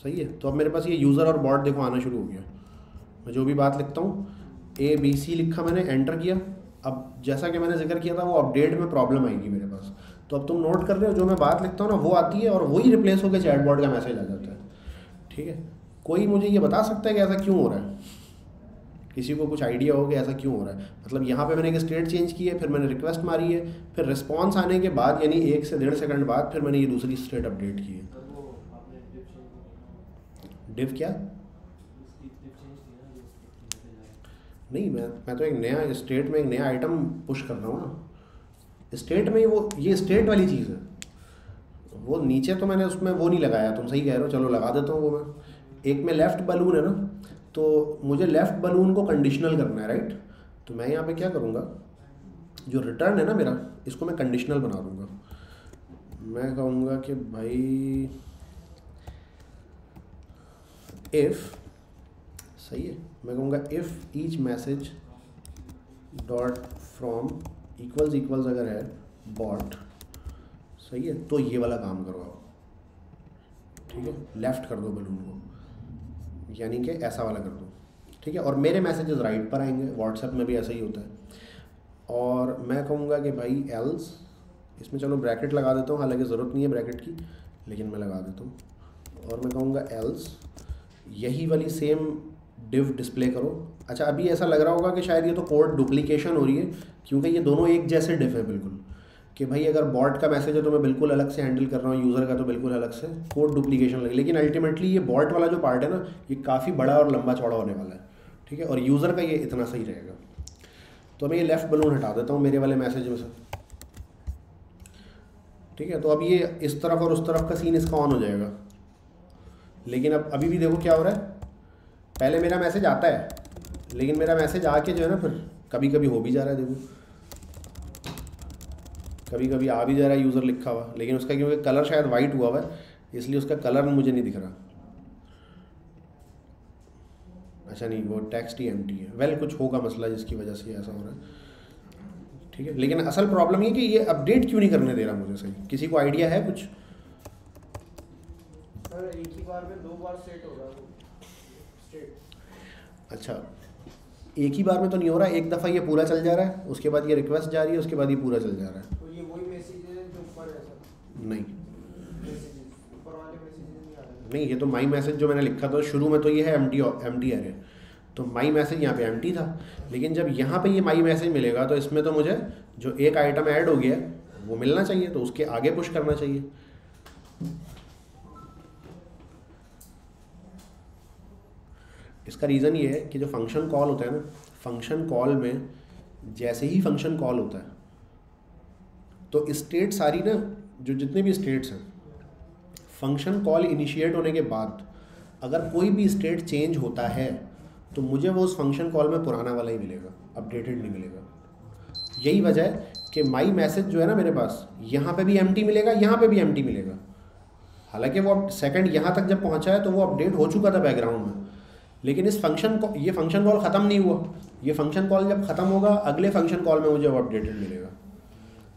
सही है। तो अब मेरे पास ये यूज़र और बॉट देखो, आना शुरू हो गया। मैं जो भी बात लिखता हूँ ए बी सी लिखा मैंने एंटर किया। अब जैसा कि मैंने ज़िक्र किया था, वो अपडेट में प्रॉब्लम आएगी मेरे पास। तो अब तुम नोट कर रहे हो जो मैं बात लिखता हूँ ना वो आती है और वही रिप्लेस होकर चैट बॉट का मैसेज आ जाता है। ठीक है? कोई मुझे ये बता सकता है कि ऐसा क्यों हो रहा है? किसी को कुछ आइडिया हो कि ऐसा क्यों हो रहा है? मतलब यहाँ पे मैंने एक स्टेट चेंज की है फिर मैंने रिक्वेस्ट मारी है फिर रिस्पॉन्स आने के बाद यानी एक से डेढ़ सेकंड बाद फिर मैंने ये दूसरी स्टेट अपडेट की है। डिव क्या? नहीं मैं मैं तो एक नया स्टेट में एक नया आइटम पुश कर रहा हूँ ना। स्टेट में वो, ये स्टेट वाली चीज़ है। वो नीचे तो मैंने उसमें वो नहीं लगाया, तुम सही कह रहे हो, चलो लगा देता हूँ वो मैं। एक में लेफ़्ट बलून है ना तो मुझे लेफ़्ट बलून को कंडीशनल करना है राइट तो मैं यहाँ पे क्या करूँगा? जो रिटर्न है ना मेरा, इसको मैं कंडीशनल बना दूँगा। मैं कहूँगा कि भाई इफ़ सही है। मैं कहूँगा if each message dot from equals equals अगर है बॉट सही है? तो ये वाला काम करो आप। ठीक है? लेफ़्ट कर दो बलून को। यानी कि ऐसा वाला कर दो। ठीक है? और मेरे मैसेजेस राइट पर आएँगे। व्हाट्सएप में भी ऐसा ही होता है। और मैं कहूँगा कि भाई एल्स इसमें चलो ब्रैकेट लगा देता हूँ। हालाँकि ज़रूरत नहीं है ब्रैकेट की, लेकिन मैं लगा देता हूँ। और मैं कहूँगा एल्स यही वाली सेम डिव डिस्प्ले करो। अच्छा अभी ऐसा लग रहा होगा कि शायद ये तो कोड डुप्लीकेशन हो रही है। क्योंकि ये दोनों एक जैसे डिव है बिल्कुल। कि भाई अगर बॉट का मैसेज है तो मैं बिल्कुल अलग से हैंडल कर रहा हूँ, यूज़र का तो बिल्कुल अलग से, कोड डुप्लीकेशन लगे। लेकिन अल्टीमेटली ये बॉट वाला जो पार्ट है ना, ये काफ़ी बड़ा और लंबा चौड़ा होने वाला है, ठीक है? और यूज़र का ये इतना सही रहेगा। तो मैं ये लेफ़्ट बलून हटा देता हूँ मेरे वाले मैसेज में से। ठीक है? तो अब ये इस तरफ़ और उस तरफ़ का सीन इसका ऑन हो जाएगा। लेकिन अब, अभी भी देखो क्या हो रहा है। पहले मेरा मैसेज आता है, लेकिन मेरा मैसेज आके जो है ना फिर कभी कभी हो भी जा रहा है देखो। कभी कभी आ भी जा रहा है यूज़र लिखा हुआ लेकिन उसका क्योंकि कलर शायद वाइट हुआ हुआ है इसलिए उसका कलर मुझे नहीं दिख रहा। अच्छा नहीं वो टेक्स्ट ही एम है। वेल कुछ होगा मसला जिसकी वजह से ऐसा हो रहा है। ठीक है लेकिन असल प्रॉब्लम ये कि ये अपडेट क्यों नहीं करने दे रहा मुझे सही? किसी को आइडिया है कुछ? एक ही बार में दो बार सेट हो रहा है अच्छा एक ही बार में तो नहीं हो रहा एक दफ़ा ये पूरा चल जा रहा है उसके बाद ये रिक्वेस्ट जा रही है उसके बाद ये पूरा चल जा रहा है। तो ये वही मैसेज है जो ऊपर है नहीं। ऊपर वाले मैसेज नहीं आ रहे? नहीं ये तो माई मैसेज जो मैंने लिखा था शुरू में तो ये है M T M T array तो माई मैसेज यहाँ पे एम टी था लेकिन जब यहाँ पे ये माई मैसेज मिलेगा तो इसमें तो मुझे जो एक आइटम ऐड हो गया वो मिलना चाहिए तो उसके आगे पुश करना चाहिए। इसका रीज़न ये है कि जो फ़ंक्शन कॉल होता है ना फ़ंक्शन कॉल में जैसे ही फ़ंक्शन कॉल होता है तो स्टेट सारी ना, जो जितने भी स्टेट्स हैं फ़ंक्शन कॉल इनिशिएट होने के बाद अगर कोई भी स्टेट चेंज होता है तो मुझे वो उस फ़ंक्शन कॉल में पुराना वाला ही मिलेगा अपडेटेड नहीं मिलेगा। यही वजह है कि माई मैसेज जो है ना मेरे पास, यहाँ पे भी एम मिलेगा, यहाँ पे भी एम मिलेगा। हालाँकि वो सेकंड यहाँ तक जब पहुँचा है तो वो अपडेट हो चुका था बैकग्राउंड में। लेकिन इस फ़ंक्शन को, ये फ़ंक्शन कॉल ख़त्म नहीं हुआ। ये फ़ंक्शन कॉल जब ख़त्म होगा, अगले फ़ंक्शन कॉल में मुझे अपडेटेड मिलेगा।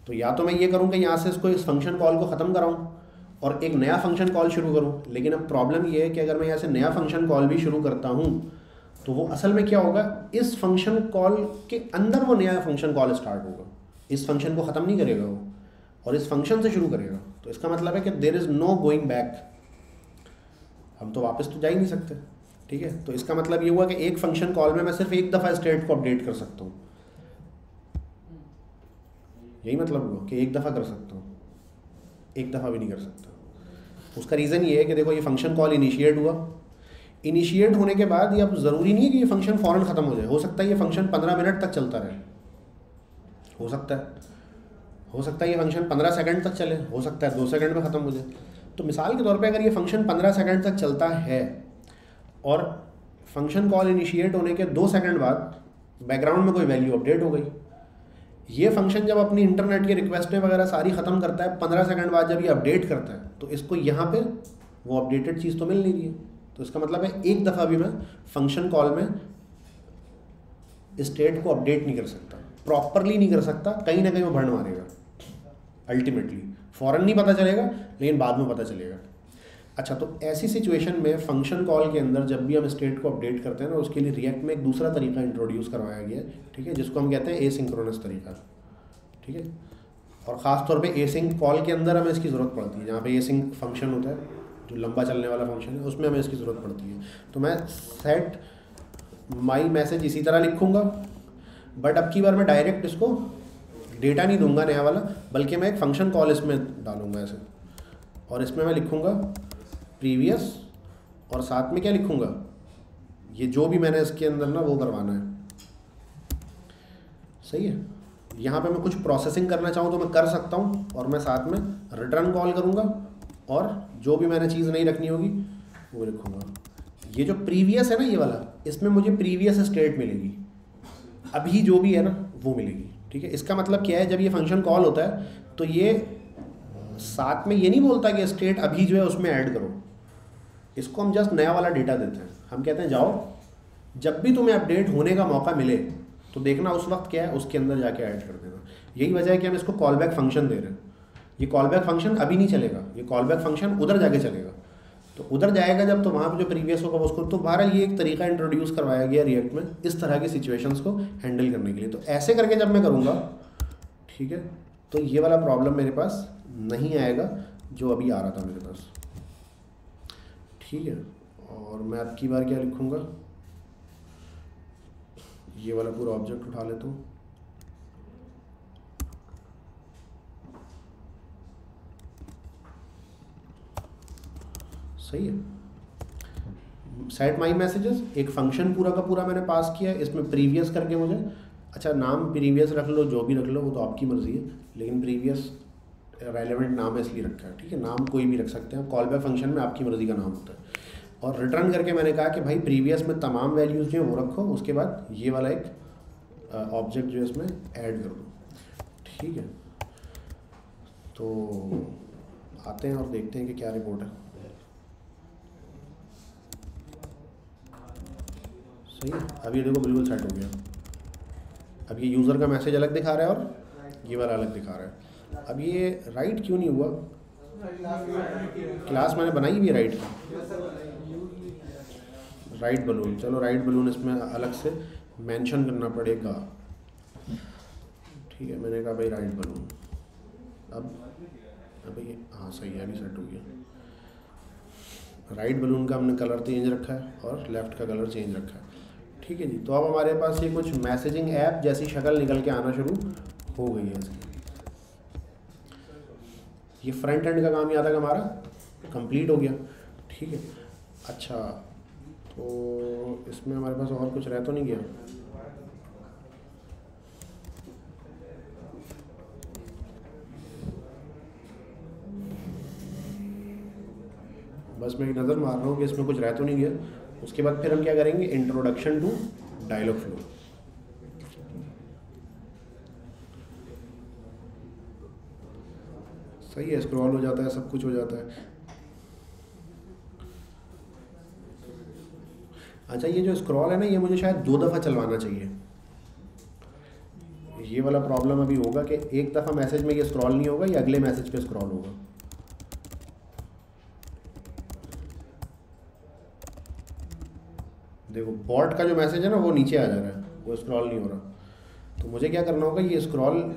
तो या तो मैं ये करूँ कि यहाँ से इसको इस फ़ंक्शन कॉल को ख़त्म कराऊँ और एक नया फ़ंक्शन कॉल शुरू करूँ। लेकिन अब प्रॉब्लम ये है कि अगर मैं यहाँ से नया फ़ंक्शन कॉल भी शुरू करता हूँ तो वो असल में क्या होगा? इस फ़ंक्शन कॉल के अंदर वो नया फ़ंक्शन कॉल स्टार्ट होगा। इस फ़ंक्शन को ख़त्म नहीं करेगा वो और इस फ़ंक्शन से शुरू करेगा। तो इसका मतलब है कि there is no going back हम तो वापस तो जा ही नहीं सकते। ठीक है? तो इसका मतलब ये हुआ कि एक फ़ंक्शन कॉल में मैं सिर्फ़ एक दफ़ा स्टेट को अपडेट कर सकता हूँ। यही मतलब हुआ कि एक दफ़ा कर सकता हूँ। एक दफ़ा भी नहीं कर सकता। उसका रीज़न ये है कि देखो ये फ़ंक्शन कॉल इनिशिएट हुआ। इनिशिएट होने के बाद ये अब ज़रूरी नहीं है कि ये फ़ंक्शन फ़ौरन ख़त्म हो जाए। हो सकता है ये फ़ंक्शन पंद्रह मिनट तक चलता रहे। हो सकता है। हो सकता है ये फ़ंक्शन पंद्रह सेकंड तक चले। हो सकता है दो सेकंड में ख़त्म हो जाए। तो मिसाल के तौर पे अगर ये फ़ंक्शन पंद्रह सेकंड तक चलता है और फ़ंक्शन कॉल इनिशिएट होने के दो सेकंड बाद बैकग्राउंड में कोई वैल्यू अपडेट हो गई। ये फ़ंक्शन जब अपनी इंटरनेट की रिक्वेस्टें वगैरह सारी ख़त्म करता है, पंद्रह सेकंड बाद जब ये अपडेट करता है तो इसको यहाँ पे वो अपडेटेड चीज़ तो मिल नहीं रही है। तो इसका मतलब है एक दफ़ा भी मैं फ़ंक्शन कॉल में स्टेट को अपडेट नहीं कर सकता। प्रॉपरली नहीं कर सकता, कहीं ना कहीं वो भरण मारेगा अल्टीमेटली फ़ौरन नहीं पता चलेगा, लेकिन बाद में पता चलेगा। अच्छा तो ऐसी सिचुएशन में फ़ंक्शन कॉल के अंदर जब भी हम स्टेट को अपडेट करते हैं ना उसके लिए रिएक्ट में एक दूसरा तरीका इंट्रोड्यूस करवाया गया है, ठीक है? जिसको हम कहते हैं ए सिंक्रोनस तरीका, ठीक है? और ख़ास तौर पे ए सिंक कॉल के अंदर हमें इसकी ज़रूरत पड़ती है। जहाँ पे ए सिंक फ़ंक्शन होता है, जो लंबा चलने वाला फ़ंक्शन है, उसमें हमें इसकी ज़रूरत पड़ती है। तो मैं सेट माई मैसेज इसी तरह लिखूँगा बट अब की बार मैं डायरेक्ट इसको डेटा नहीं दूँगा नया वाला, बल्कि मैं एक फ़ंक्शन कॉल इसमें डालूँगा ऐसे। और इसमें मैं लिखूँगा प्रीवियस और साथ में क्या लिखूँगा? ये जो भी मैंने इसके अंदर ना वो करवाना है। सही है? यहाँ पे मैं कुछ प्रोसेसिंग करना चाहूँ तो मैं कर सकता हूँ और मैं साथ में रिटर्न कॉल करूँगा और जो भी मैंने चीज़ नहीं रखनी होगी, वो लिखूँगा। ये जो प्रीवियस है ना ये वाला, इसमें मुझे प्रीवियस स्टेट मिलेगी। अभी जो भी है ना, वो मिलेगी। ठीक है? इसका मतलब क्या है? जब ये फ़ंक्शन कॉल होता है तो ये साथ में ये नहीं बोलता कि स्टेट अभी जो है उसमें ऐड करो। इसको हम जस्ट नया वाला डेटा देते हैं। हम कहते हैं, जाओ, जब भी तुम्हें अपडेट होने का मौका मिले तो देखना उस वक्त क्या है, उसके अंदर जाके ऐड कर देना। यही वजह है कि हम इसको कॉल बैक फ़ंक्शन दे रहे हैं। ये कॉल बैक फ़ंक्शन अभी नहीं चलेगा। ये कॉल बैक फ़ंक्शन उधर जाके चलेगा। तो उधर जाएगा जब तो वहाँ पर जो प्रीवियस होगा, उसको तो बहरहाल ये एक तरीका इंट्रोड्यूस करवाया गया रिएक्ट में, इस तरह की सिचुएशंस को हैंडल करने के लिए। तो ऐसे करके जब मैं करूँगा, ठीक है तो ये वाला प्रॉब्लम मेरे पास नहीं आएगा, जो अभी आ रहा था मेरे पास। ठीक है। और मैं अब की बार क्या लिखूँगा? ये वाला पूरा ऑब्जेक्ट उठा लेता हूँ। सही है। सेट माई मैसेजेस एक फ़ंक्शन पूरा का पूरा मैंने पास किया है। इसमें प्रीवियस करके मुझे अच्छा नाम प्रीवियस रख लो, जो भी रख लो, वो तो आपकी मर्ज़ी है, लेकिन प्रीवियस रेलिवेंट नाम है इसलिए रखा है, ठीक है? नाम कोई भी रख सकते हैं। कॉल बैक फ़ंक्शन में आपकी मर्ज़ी का नाम होता है। और रिटर्न करके मैंने कहा कि भाई प्रीवियस में तमाम वैल्यूज़ जो है वो रखो, उसके बाद ये वाला एक ऑब्जेक्ट जो है इसमें ऐड कर दूँ। ठीक है? तो आते हैं और देखते हैं कि क्या रिपोर्ट है। सही है? ये देखो बिल्कुल सेट हो गया। अब ये यूज़र का मैसेज अलग दिखा रहा है और ये वाला अलग दिखा रहा है। अब ये राइट क्यों नहीं हुआ? क्लास मैंने बनाई भी राइट की। राइट बलून चलो राइट बलून इसमें अलग से मेंशन करना पड़ेगा। ठीक है, मैंने कहा भाई राइट बलून अब अब हाँ सही है, अभी सेट हो गया। राइट बलून का हमने कलर चेंज रखा है और लेफ़्ट का कलर चेंज रखा है। ठीक है जी तो अब हमारे पास ये कुछ मैसेजिंग ऐप जैसी शक्ल निकल के आना शुरू हो गई है इसकी। ये फ्रंट एंड का काम याद है हमारा? कंप्लीट हो गया। ठीक है। अच्छा तो इसमें हमारे पास और कुछ रह तो नहीं गया? बस मैं एक नज़र मार रहा हूँ कि इसमें कुछ रह तो नहीं गया। उसके बाद फिर हम क्या करेंगे? इंट्रोडक्शन टू डायलॉग फ्लो सही है स्क्रॉल हो जाता है, सब कुछ हो जाता है। अच्छा ये जो स्क्रॉल है ना, ये मुझे शायद दो दफ़ा चलवाना चाहिए। ये वाला प्रॉब्लम अभी होगा कि एक दफ़ा मैसेज में ये स्क्रॉल नहीं होगा, या अगले मैसेज पे स्क्रॉल होगा। देखो बॉट का जो मैसेज है ना, वो नीचे आ जा रहा है, वो स्क्रॉल नहीं हो रहा। तो मुझे क्या करना होगा, ये स्क्रॉल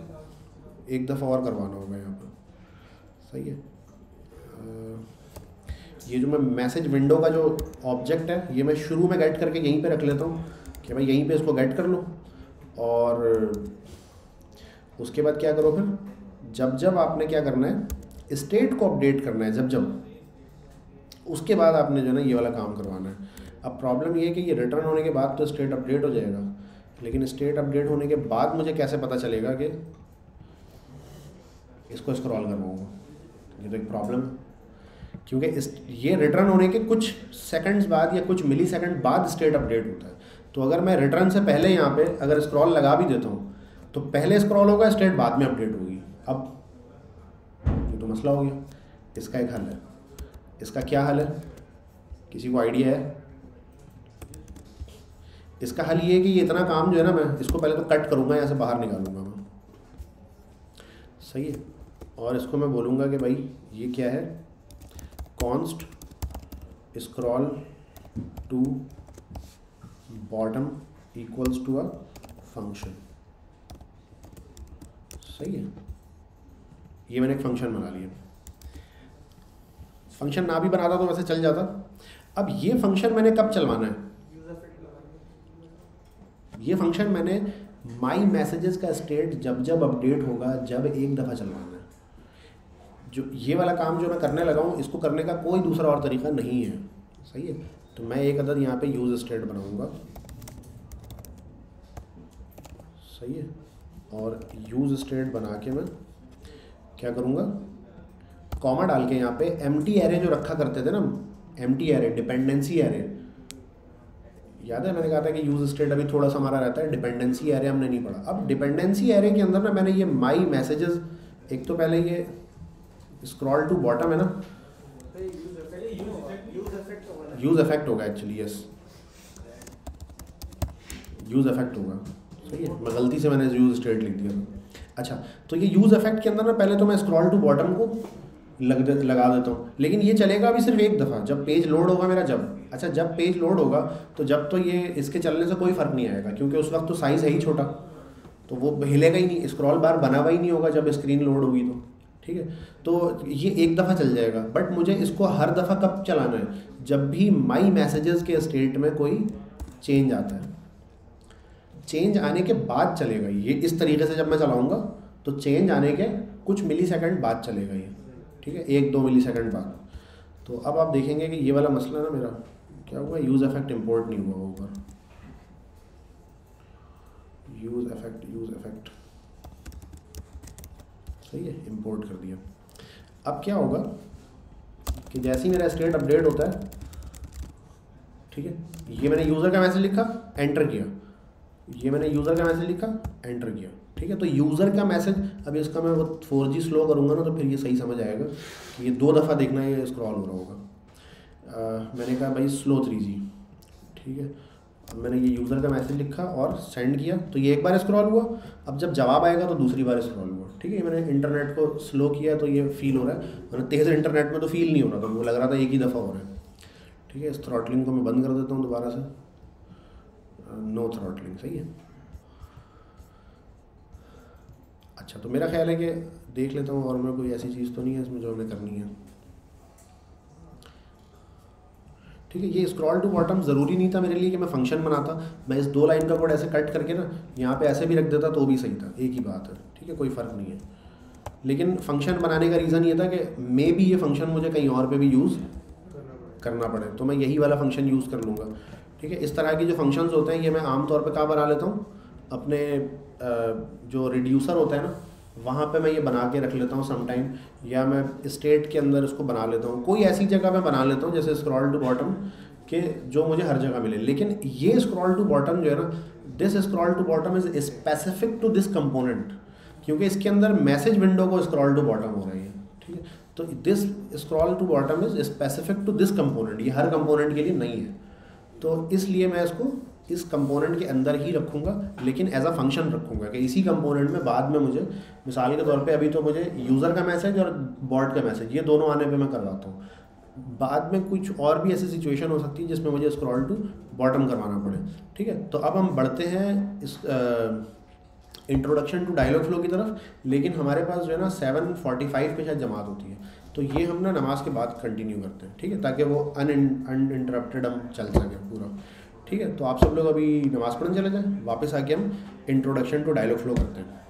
एक दफ़ा और करवाना होगा सही है। ये जो मैं मैसेज विंडो का जो ऑब्जेक्ट है, ये मैं शुरू में गेट करके यहीं पे रख लेता हूँ कि भाई यहीं पे इसको गेट कर लूँ। और उसके बाद क्या करो फिर? जब जब आपने क्या करना है स्टेट को अपडेट करना है, जब जब, उसके बाद आपने जो है ना ये वाला काम करवाना है। अब प्रॉब्लम ये है कि ये रिटर्न होने के बाद तो स्टेट अपडेट हो जाएगा। लेकिन स्टेट अपडेट होने के बाद मुझे कैसे पता चलेगा कि इसको स्क्रॉल करवाऊँगा? ये तो एक प्रॉब्लम क्योंकि इस, ये रिटर्न होने के कुछ सेकंड्स बाद या कुछ मिली सेकंड बाद स्टेट अपडेट होता है. तो अगर मैं रिटर्न से पहले यहाँ पे अगर स्क्रॉल लगा भी देता हूँ तो पहले स्क्रॉल होगा स्टेट बाद में अपडेट होगी. अब ये तो मसला हो गया. इसका एक हल है. इसका क्या हल है? किसी को आइडिया है? इसका हल ये है कि ये इतना काम जो है ना, मैं इसको पहले तो कट करूँगा, यहाँ से बाहर निकालूँगा मैं. सही है? और इसको मैं बोलूँगा कि भाई, ये क्या है? Const scroll to bottom equals to a function सही है? ये मैंने एक फ़ंक्शन बना लिया। फ़ंक्शन ना भी बनाता तो वैसे चल जाता। अब ये फ़ंक्शन मैंने कब चलवाना है? ये फ़ंक्शन मैंने माई मैसेजेस का स्टेट जब जब अपडेट होगा, जब एक दफ़ा चलवाना जो ये वाला काम जो मैं करने लगा हूँ, इसको करने का कोई दूसरा और तरीका नहीं है। सही है? तो मैं एक अदर यहाँ पे यूज़ स्टेट बनाऊँगा। सही है? और यूज़ स्टेट बना के मैं क्या करूँगा? कॉमा डाल के यहाँ पे एम एरे जो रखा करते थे ना एम एरे डिपेंडेंसी एरे याद है? मैंने कहा था कि यूज़ स्टेट अभी थोड़ा सा हमारा रहता है डिपेंडेंसी एरे हमने नहीं पढ़ा। अब डिपेंडेंसी एरे के अंदर ना मैंने ये माई मैसेजेस एक तो पहले ये स्क्रॉल टू बॉटम है ना? यूज़ इफ़ेक्ट होगा एक्चुअली यस यूज़ इफ़ेक्ट होगा। सही है? मैं गलती से मैंने यूज़ स्टेट लिख दिया। अच्छा तो ये यूज़ इफ़ेक्ट के अंदर ना पहले तो मैं स्क्रॉल टू बॉटम को लग दे, लगा देता हूँ। लेकिन ये चलेगा अभी सिर्फ़ एक दफ़ा। जब पेज लोड होगा मेरा जब। अच्छा जब पेज लोड होगा तो जब तो ये इसके चलने से कोई फ़र्क नहीं आएगा क्योंकि उस वक्त तो साइज़ है ही छोटा। तो वो हिलेगा ही नहीं। स्क्रॉल बार बना हुआ ही नहीं होगा जब स्क्रीन लोड होगी तो। ठीक है? तो ये एक दफ़ा चल जाएगा बट मुझे इसको हर दफ़ा कब चलाना है? जब भी माई मैसेजेस के स्टेट में कोई चेंज आता है। चेंज आने के बाद चलेगा ये। इस तरीके से जब मैं चलाऊँगा तो चेंज आने के कुछ मिली सेकेंड बाद चलेगा ये। ठीक है? एक दो मिली सेकेंड बाद। तो अब आप देखेंगे कि ये वाला मसला ना मेरा, क्या हुआ? यूज़ इफ़ेक्ट इम्पोर्ट नहीं हुआ ऊपर। यूज़ इफ़ेक्ट यूज़ इफ़ेक्ट सही है इंपोर्ट कर दिया। अब क्या होगा कि जैसे ही मेरा स्टेट अपडेट होता है ठीक है ये मैंने यूज़र का मैसेज लिखा एंटर किया। ये मैंने यूज़र का मैसेज लिखा एंटर किया। ठीक है तो यूज़र का मैसेज अब इसका मैं वो फोर जी स्लो करूँगा ना तो फिर ये सही समझ आएगा कि ये दो दफ़ा देखना ये स्क्रॉल हो रहा होगा। आ, मैंने कहा भाई स्लो थ्री जी ठीक है मैंने ये यूज़र का मैसेज लिखा और सेंड किया। तो ये एक बार स्क्रॉल हुआ। अब जब जवाब आएगा तो दूसरी बार स्क्रॉल हुआ। ठीक है मैंने इंटरनेट को स्लो किया तो ये फील हो रहा है। मैंने तेज़ इंटरनेट में तो फील नहीं हो रहा था वो लग रहा था एक ही दफ़ा हो रहा है। ठीक है, इस थ्रॉटलिंग को मैं बंद कर देता हूँ दोबारा से। नो थ्रॉटलिंग सही है? अच्छा तो मेरा ख्याल है कि देख लेता हूँ और मैं कोई ऐसी चीज़ तो नहीं है इसमें जो हमें करनी है। ठीक है, ये स्क्रॉल टू बॉटम ज़रूरी नहीं था मेरे लिए कि मैं फ़ंक्शन बनाता। मैं इस दो लाइन का कोड ऐसे कट करके ना, यहाँ पे ऐसे भी रख देता तो भी सही था, एक ही बात है, ठीक है, कोई फ़र्क नहीं है। लेकिन फ़ंक्शन बनाने का रीज़न ये था कि मे भी ये फ़ंक्शन मुझे कहीं और पे भी यूज़ करना पड़े तो मैं यही वाला फ़ंक्शन यूज़ कर लूँगा। ठीक है, इस तरह के जो फ़ंक्शंस होते हैं, ये मैं आमतौर पर कहाँ बना लेता हूँ? अपने जो रिड्यूसर होता है ना वहाँ पे मैं ये बना के रख लेता हूँ समटाइम या मैं स्टेट के अंदर इसको बना लेता हूँ। कोई ऐसी जगह मैं बना लेता हूँ, जैसे स्क्रॉल टू बॉटम के जो मुझे हर जगह मिले। लेकिन ये स्क्रॉल टू बॉटम जो है ना this scroll to bottom is specific to this component क्योंकि इसके अंदर मैसेज विंडो को स्क्रॉल टू बॉटम हो रही है, ठीक है? तो this scroll to bottom is specific to this component ये हर कंपोनेंट के लिए नहीं है। तो इसलिए मैं इसको इस कंपोनेंट के अंदर ही रखूँगा, लेकिन एज अ फ़ंक्शन रखूँगा। कि इसी कंपोनेंट में बाद में मुझे, मिसाल के तौर पे अभी तो मुझे यूज़र का मैसेज और बॉर्ड का मैसेज ये दोनों आने पे मैं करवाता हूँ। बाद में कुछ और भी ऐसी सिचुएशन हो सकती है जिसमें मुझे स्क्रॉल टू बॉटम करवाना पड़े। ठीक है? तो अब हम बढ़ते हैं इस इंट्रोडक्शन टू डायलॉग फ्लो की तरफ़। लेकिन हमारे पास जो है ना सेवन फोर्टी फाइव पे शायद जमात होती है। तो ये हम ना नमाज़ के बाद कंटिन्यू करते हैं। ठीक है? ताकि वो अन अनइंटरप्टेड हम चल सकें पूरा। ठीक है? तो आप सब लोग अभी नमाज़ पढ़ने चले जाएँ, वापस आके हम इंट्रोडक्शन टू डायलॉग फ्लो करते हैं।